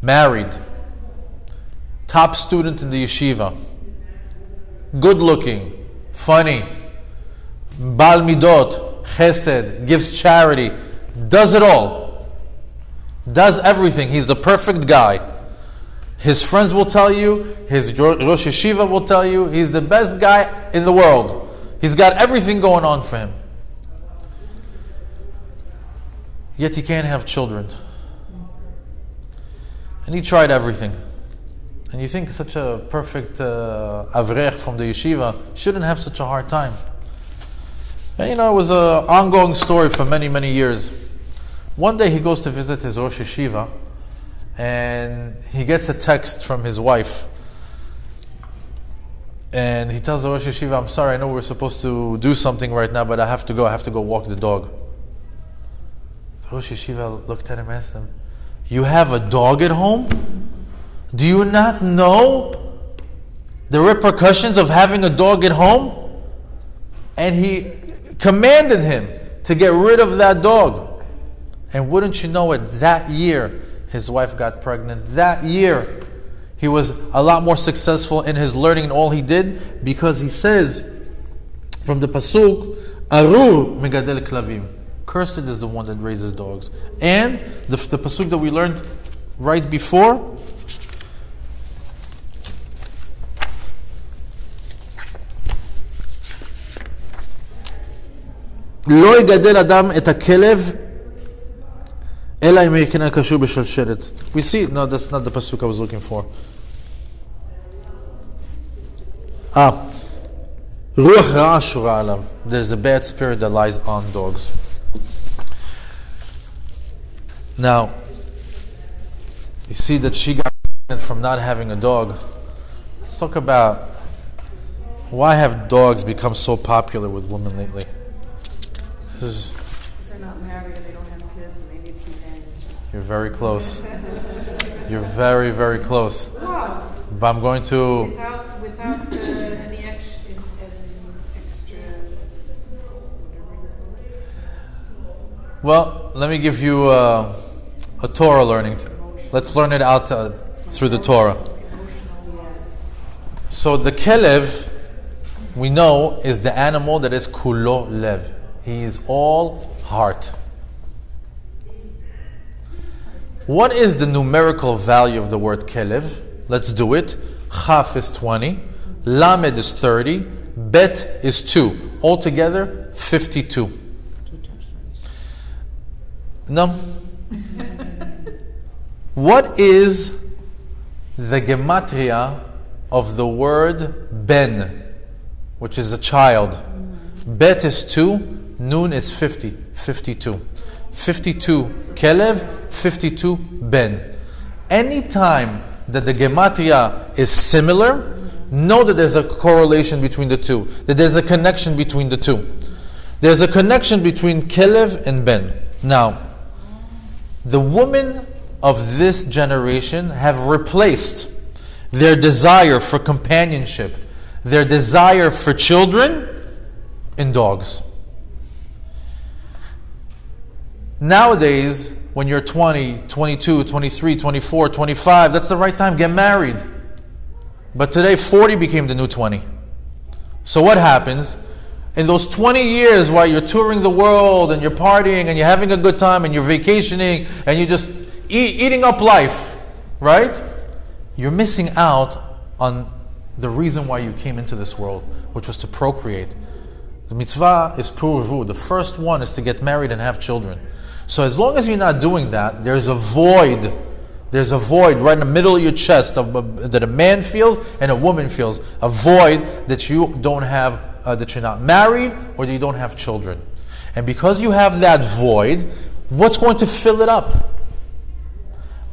married, top student in the yeshiva, good looking, funny, bal midot, chesed, gives charity, does it all, does everything. He's the perfect guy. His friends will tell you, his Rosh Yeshiva will tell you, he's the best guy in the world. He's got everything going on for him. Yet he can't have children. And he tried everything. And you think such a perfect uh, avrech from the yeshiva shouldn't have such a hard time. And you know, it was an ongoing story for many, many years. One day he goes to visit his Rosh Yeshiva, and he gets a text from his wife. And he tells the Rosh Yeshiva, I'm sorry, I know we're supposed to do something right now, but I have to go. I have to go walk the dog. The Rosh Yeshiva looked at him and asked him, You have a dog at home? Do you not know the repercussions of having a dog at home? And he commanded him to get rid of that dog. And wouldn't you know it, that year his wife got pregnant. That year he was a lot more successful in his learning and all he did because he says from the Pasuk, Arur megadel klavim. Cursed is the one that raises dogs. And the, the Pasuk that we learned right before, לא יגדל אדם את הכלב אלא אם יקנה קשור בשלשלת. We see, no, that's not the pasuk I was looking for. Ah, רוח רעה שורה עליו. There's a bad spirit that lies on dogs. Now, you see that she got pregnant from not having a dog. Let's talk about why have dogs become so popular with women lately. This is You're very close. You're very, very close. Wow. But I'm going to. Without, without uh, any ex- extra, whatever you call it. Well, let me give you uh, a Torah learning. T- Let's learn it out uh, through the Torah. So the kelev, we know, is the animal that is kulo lev. He is all heart. What is the numerical value of the word kelev? Let's do it. Chaf is 20, Lamed is 30, Bet is 2. Altogether, 52. Two times twice. No. what is the gematria of the word ben, which is a child? Bet is 2, noon is 50, 52. 52 Kelev, 52 Ben. Anytime that the gematria is similar, know that there's a correlation between the two, that there's a connection between the two. There's a connection between Kelev and Ben. Now, the women of this generation have replaced their desire for companionship, their desire for children, in dogs. Nowadays, when you're 20, 22, 23, 24, 25, that's the right time, get married. But today, 40 became the new 20. So, what happens? In those 20 years while you're touring the world and you're partying and you're having a good time and you're vacationing and you're just eat, eating up life, right? You're missing out on the reason why you came into this world, which was to procreate. The mitzvah is puravu. The first one is to get married and have children. So as long as you're not doing that, there's a void. There's a void right in the middle of your chest of, that a man feels and a woman feels. A void that you don't have, uh, that you're not married or that you don't have children. And because you have that void, what's going to fill it up?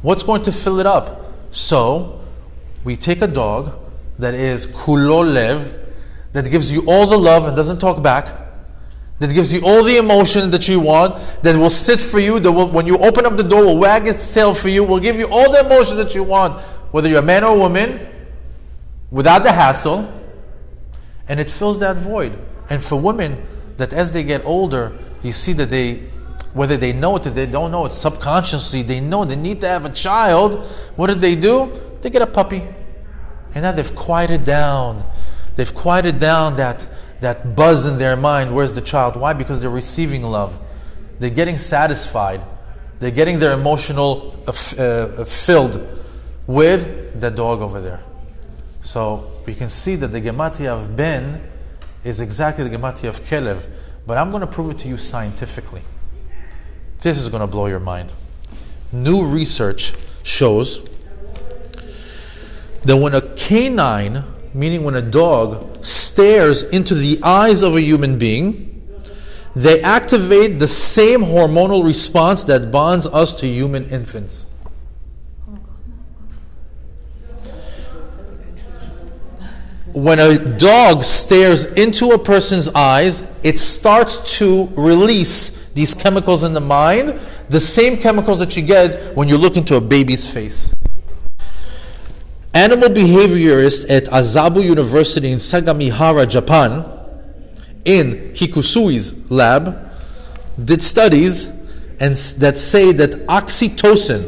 What's going to fill it up? So, we take a dog that is kulo lev, that gives you all the love and doesn't talk back, that gives you all the emotion that you want, that will sit for you, that will, when you open up the door, will wag its tail for you, will give you all the emotion that you want, whether you're a man or a woman, without the hassle, and it fills that void. And for women, that as they get older, you see that they, whether they know it or they don't know it, subconsciously they know they need to have a child. What did they do? They get a puppy. And now they've quieted down. They've quieted down that, that buzz in their mind. Where's the child? Why? Because they're receiving love. They're getting satisfied. They're getting their emotional uh, uh, filled with the dog over there. So we can see that the gematria of Ben is exactly the gematria of Kelev. But I'm going to prove it to you scientifically. This is going to blow your mind. New research shows that when a canine, meaning when a dog, stares into the eyes of a human being, they activate the same hormonal response that bonds us to human infants. When a dog stares into a person's eyes, it starts to release these chemicals in the mind, the same chemicals that you get when you look into a baby's face. Animal behaviorist at Azabu University in Sagamihara, Japan, in Kikusui's lab, did studies and that say that oxytocin,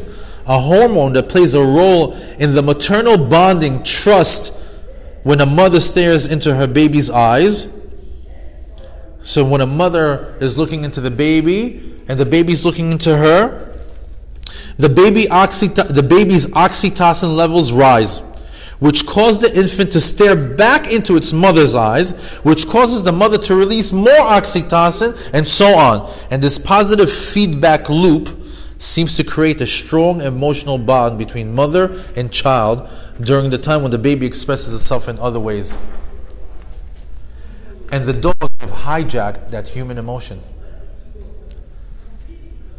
a hormone that plays a role in the maternal bonding trust when a mother stares into her baby's eyes. So when a mother is looking into the baby and the baby's looking into her, the, baby oxyto- the baby's oxytocin levels rise, which cause the infant to stare back into its mother's eyes, which causes the mother to release more oxytocin, and so on. And this positive feedback loop seems to create a strong emotional bond between mother and child during the time when the baby expresses itself in other ways. And the dogs have hijacked that human emotion.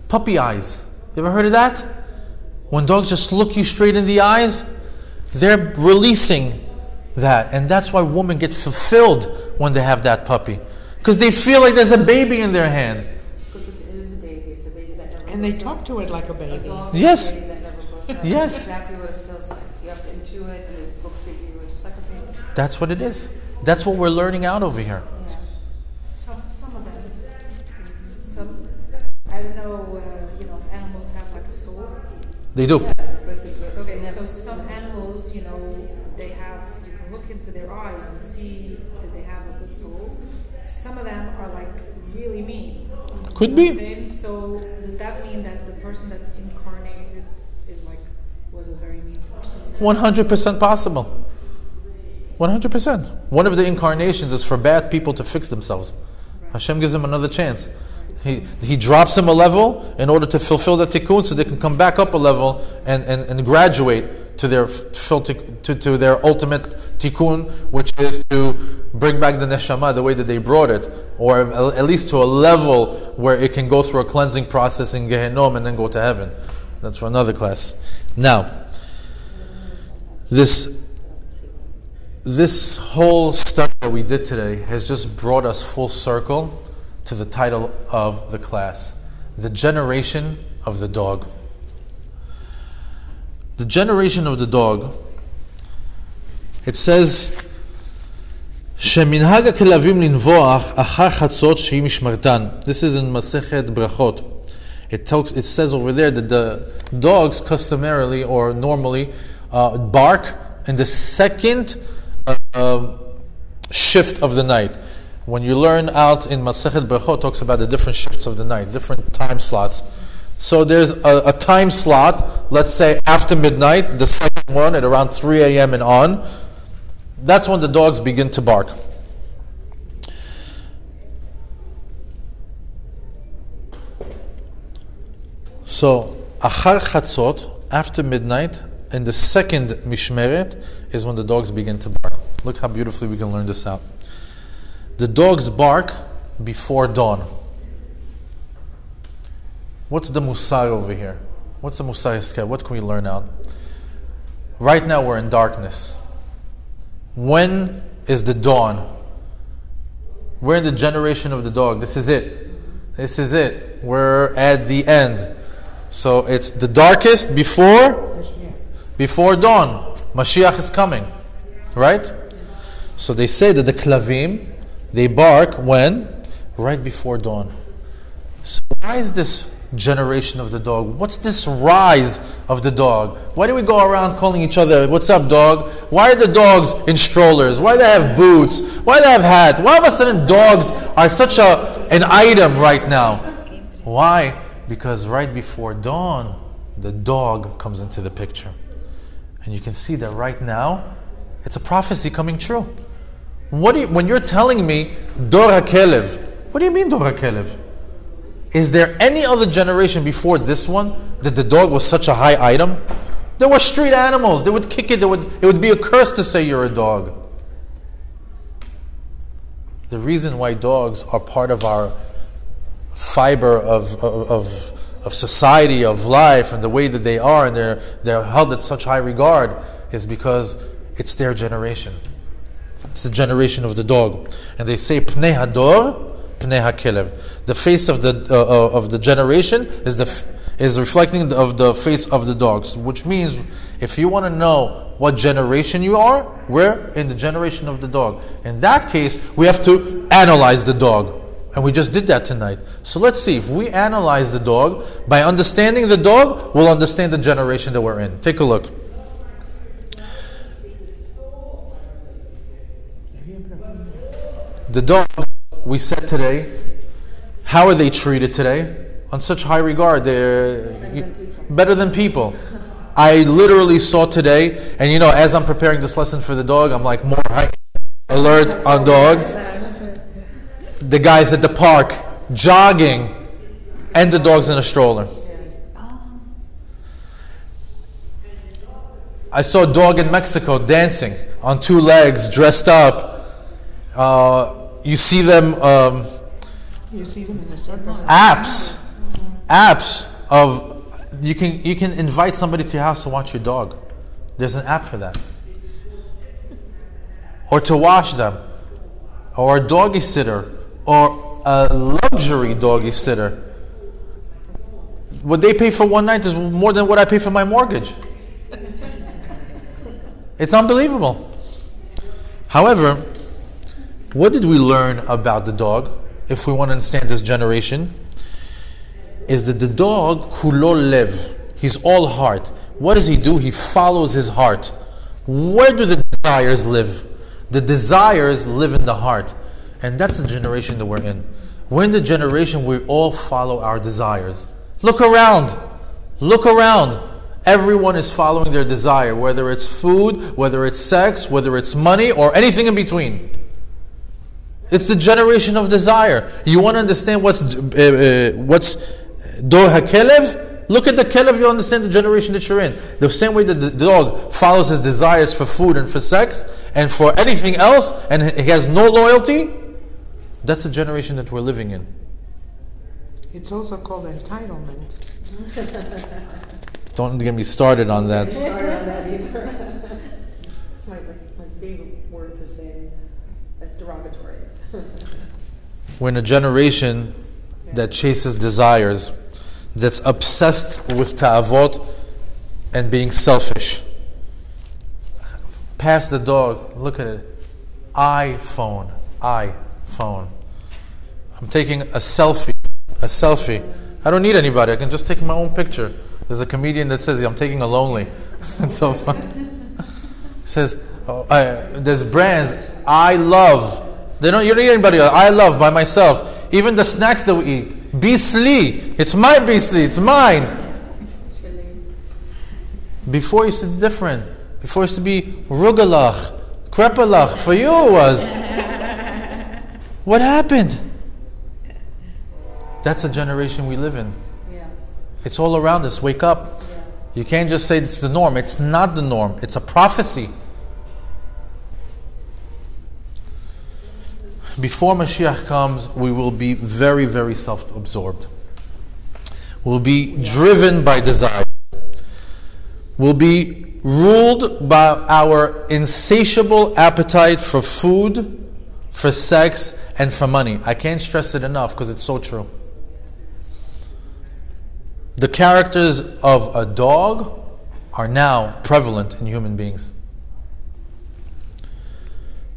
Puppy eyes. You ever heard of that? When dogs just look you straight in the eyes, they're releasing that. And that's why women get fulfilled when they have that puppy. Because they feel like there's a baby in their hand. Because it it is a baby, it's a baby that never And they grows talk to it like a A baby. dog Yes. a baby that never grows. Yes. That's exactly what it feels like. You have to intuit, and it looks at you just like a baby. That's what it is. That's what we're learning out over here. Yeah. Some, some of them. Some, I don't know, uh, you know, if animals have like a soul. They do. But it's- it's Okay, so some animals, you know, they have, you can look into their eyes and see that they have a good soul. Some of them are like really mean. Could You know what be. So does that mean that the person that's incarnated is like, was a very mean person? 100% possible. 100%. One of the incarnations is for bad people to fix themselves. Hashem gives them another chance. He, he drops them a level in order to fulfill the tikkun so they can come back up a level and, and, and graduate to their, to, to their ultimate tikkun, which is to bring back the neshama the way that they brought it, or at least to a level where it can go through a cleansing process in Gehenom and then go to heaven. That's for another class. Now, this this whole study that we did today has just brought us full circle to the title of the class The Generation of the Dog. The generation of the dog, it says, שמנהג הכלבים לנבוח אחר חצות שהיא משמרתן. This is in Masechet Brachot. It, talks, it says over there that the dogs customarily or normally uh, bark in the second uh, shift of the night. When you learn out in Masechet Brachot, talks about the different shifts of the night, different time slots. So there's a, a time slot, let's say after midnight, the second one at around 3 a.m. and on. That's when the dogs begin to bark. So, Achar Chatzot, after midnight, and the second Mishmeret is when the dogs begin to bark. Look how beautifully we can learn this out. The dogs bark before dawn. What's the musar over here? What's the musar haskel? What can we learn out? Right now we're in darkness. When is the dawn? We're in the generation of the dog. This is it. This is it. We're at the end. So it's the darkest before before dawn. Mashiach is coming. Right? So they say that the klavim they bark when? Right before dawn. So why is this generation of the dog? What's this rise of the dog? Why do we go around calling each other, what's up, dog? Why are the dogs in strollers? Why do they have boots? Why do they have hats? Why all of a sudden dogs are such a, an item right now? Why? Because right before dawn, the dog comes into the picture. And you can see that right now, it's a prophecy coming true. What do you, when you're telling me Dor HaKelev, what do you mean Dor HaKelev? Is there any other generation before this one that the dog was such a high item? There were street animals. They would kick it. They would, it would be a curse to say you're a dog. The reason why dogs are part of our fiber of, of, of, of society, of life, and the way that they are, and they're, they're held at such high regard, is because it's their generation. It's the generation of the dog. And they say, Pnei Hador, Pnei HaKelev. The face of the, uh, uh, of the generation is, the, is reflecting of the face of the dogs, which means if you want to know what generation you are, we're in the generation of the dog. In that case, we have to analyze the dog. And we just did that tonight. So let's see. If we analyze the dog, by understanding the dog, we'll understand the generation that we're in. Take a look. The dog, we said today, how are they treated today? On such high regard, they're better than people. I literally saw today, and you know, as I'm preparing this lesson for the dog, I'm like more high alert on dogs. The guys at the park jogging, and the dogs in a stroller. I saw a dog in Mexico dancing on two legs, dressed up. Uh, you see them um, You see them in the circus. apps, apps of you can you can invite somebody to your house to watch your dog. There's an app for that, or to wash them, or a doggy sitter, or a luxury doggy sitter. What they pay for one night is more than what I pay for my mortgage. It's unbelievable. However, what did we learn about the dog? If we want to understand this generation, is that the dog kulo lev, he's all heart. What does he do? He follows his heart. Where do the desires live? The desires live in the heart, and that's the generation that we're in. We're in the generation where we all follow our desires. Look around. Look around. Everyone is following their desire, whether it's food, whether it's sex, whether it's money, or anything in between. It's the generation of desire. You want to understand what's uh, uh, what's dor hakelev? Look at the kelev. You understand the generation that you're in. The same way that the dog follows his desires for food and for sex and for anything else, and he has no loyalty. That's the generation that we're living in. It's also called entitlement. Don't get me started on that. Sorry on that either. It's my, my favorite word to say. That's derogatory. We're in a generation that chases desires, that's obsessed with ta'avot and being selfish. Pass the dog, look at it. iPhone, iPhone. I'm taking a selfie, a selfie. I don't need anybody, I can just take my own picture. There's a comedian that says, I'm taking a lonely. it's so fun. He says, oh, I, there's brands I love. They don't. You don't need anybody. Else. I love by myself. Even the snacks that we eat. Bissli. It's my Bissli. It's mine. Before it used to be different. Before it used to be rugalach, krepalach. For you it was. what happened? That's the generation we live in. Yeah. It's all around us. Wake up. Yeah. You can't just say it's the norm. It's not the norm. It's a prophecy. Before Mashiach comes, we will be very, very self absorbed. We'll be driven by desire. We'll be ruled by our insatiable appetite for food, for sex, and for money. I can't stress it enough because it's so true. The characters of a dog are now prevalent in human beings.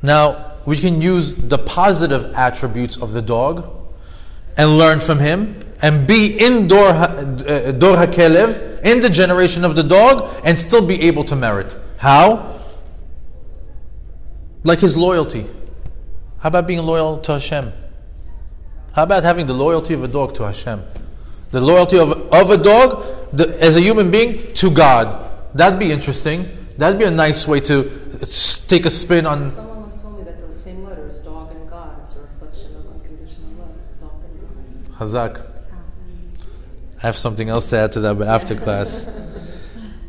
Now, we can use the positive attributes of the dog and learn from him and be in Dor, uh, in the generation of the dog, and still be able to merit. How? Like his loyalty. How about being loyal to Hashem? How about having the loyalty of a dog to Hashem? The loyalty of, of a dog the, as a human being to God. That'd be interesting. That'd be a nice way to take a spin on. Someone once told me that the same letter is dog and God. It's a reflection of unconditional love. Dog and God. Hazak. I have something else to add to that, but after class.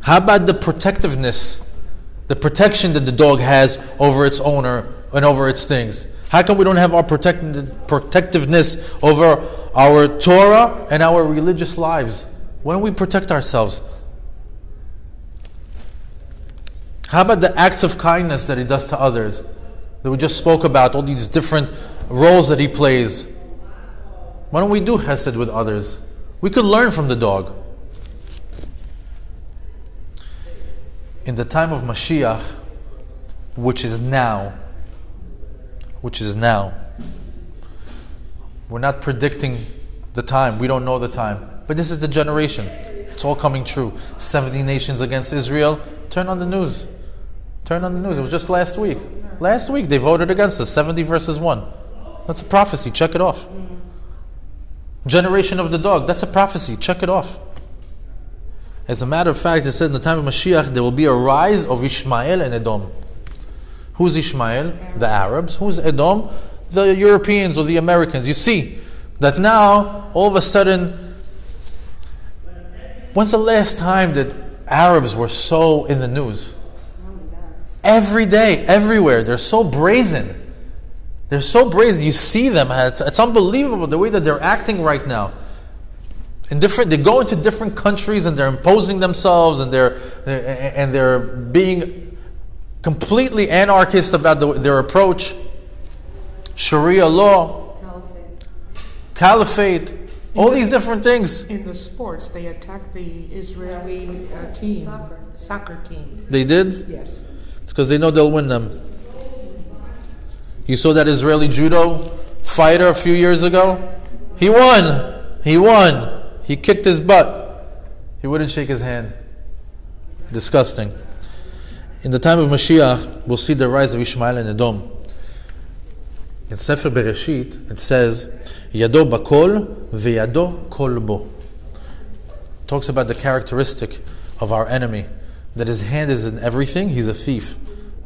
How about the protectiveness, the protection that the dog has over its owner and over its things? How come we don't have our protect- protectiveness over our Torah and our religious lives? Why don't we protect ourselves? How about the acts of kindness that he does to others? That we just spoke about, all these different roles that he plays. Why don't we do hesed with others? We could learn from the dog. In the time of Mashiach, which is now, which is now, we're not predicting the time. We don't know the time. But this is the generation. It's all coming true. 70 nations against Israel. Turn on the news. Turn on the news. It was just last week. Last week they voted against us. 70 versus 1. That's a prophecy. Check it off. Generation of the dog. That's a prophecy. Check it off. As a matter of fact, it said in the time of Mashiach there will be a rise of Ishmael and Edom. Who's Ishmael? The Arabs. Who's Edom? The Europeans or the Americans. You see that now, all of a sudden, when's the last time that Arabs were so in the news? Every day, everywhere. They're so brazen. They're so brazen. You see them. It's, it's unbelievable the way that they're acting right now. In different, they go into different countries and they're imposing themselves and they're and they're being completely anarchist about the, their approach. Sharia law, Caliphate. caliphate, all these different things. In the sports, they attacked the Israeli uh, team, Soccer. soccer team. They did. Yes. It's because they know they'll win them. You saw that Israeli judo fighter a few years ago? He won. He won. He kicked his butt. He wouldn't shake his hand. Disgusting. In the time of Mashiach, we'll see the rise of Ishmael and Edom. In Sefer Bereshit, it says, Yado bakol veyado kolbo. Talks about the characteristic of our enemy, that his hand is in everything, he's a thief.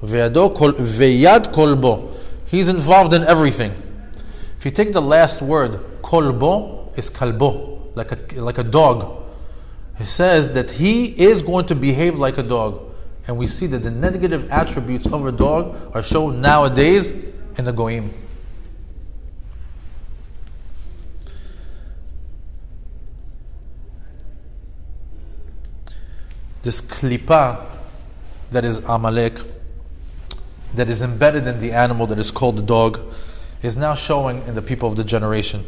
Veyado kol, veyad kolbo. He's involved in everything. If you take the last word, kolbo, is kalbo, like a, like a dog. It says that he is going to behave like a dog. And we see that the negative attributes of a dog are shown nowadays in the Goyim. This klipa that is Amalek, that is embedded in the animal that is called the dog, is now showing in the people of the generation.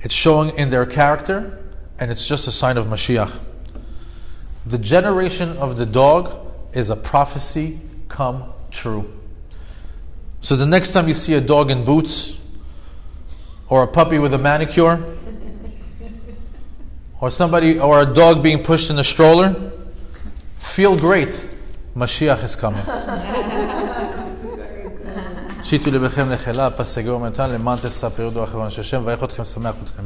It's showing in their character, and it's just a sign of Mashiach. The generation of the dog is a prophecy come true. So the next time you see a dog in boots, or a puppy with a manicure, or somebody, or a dog being pushed in a stroller, feel great. Mashiach is coming. שיטו לבכם לחילה, פסגו ומתן, למען תספרו דו אחרון של השם, ויך אתכם, שמח אתכם.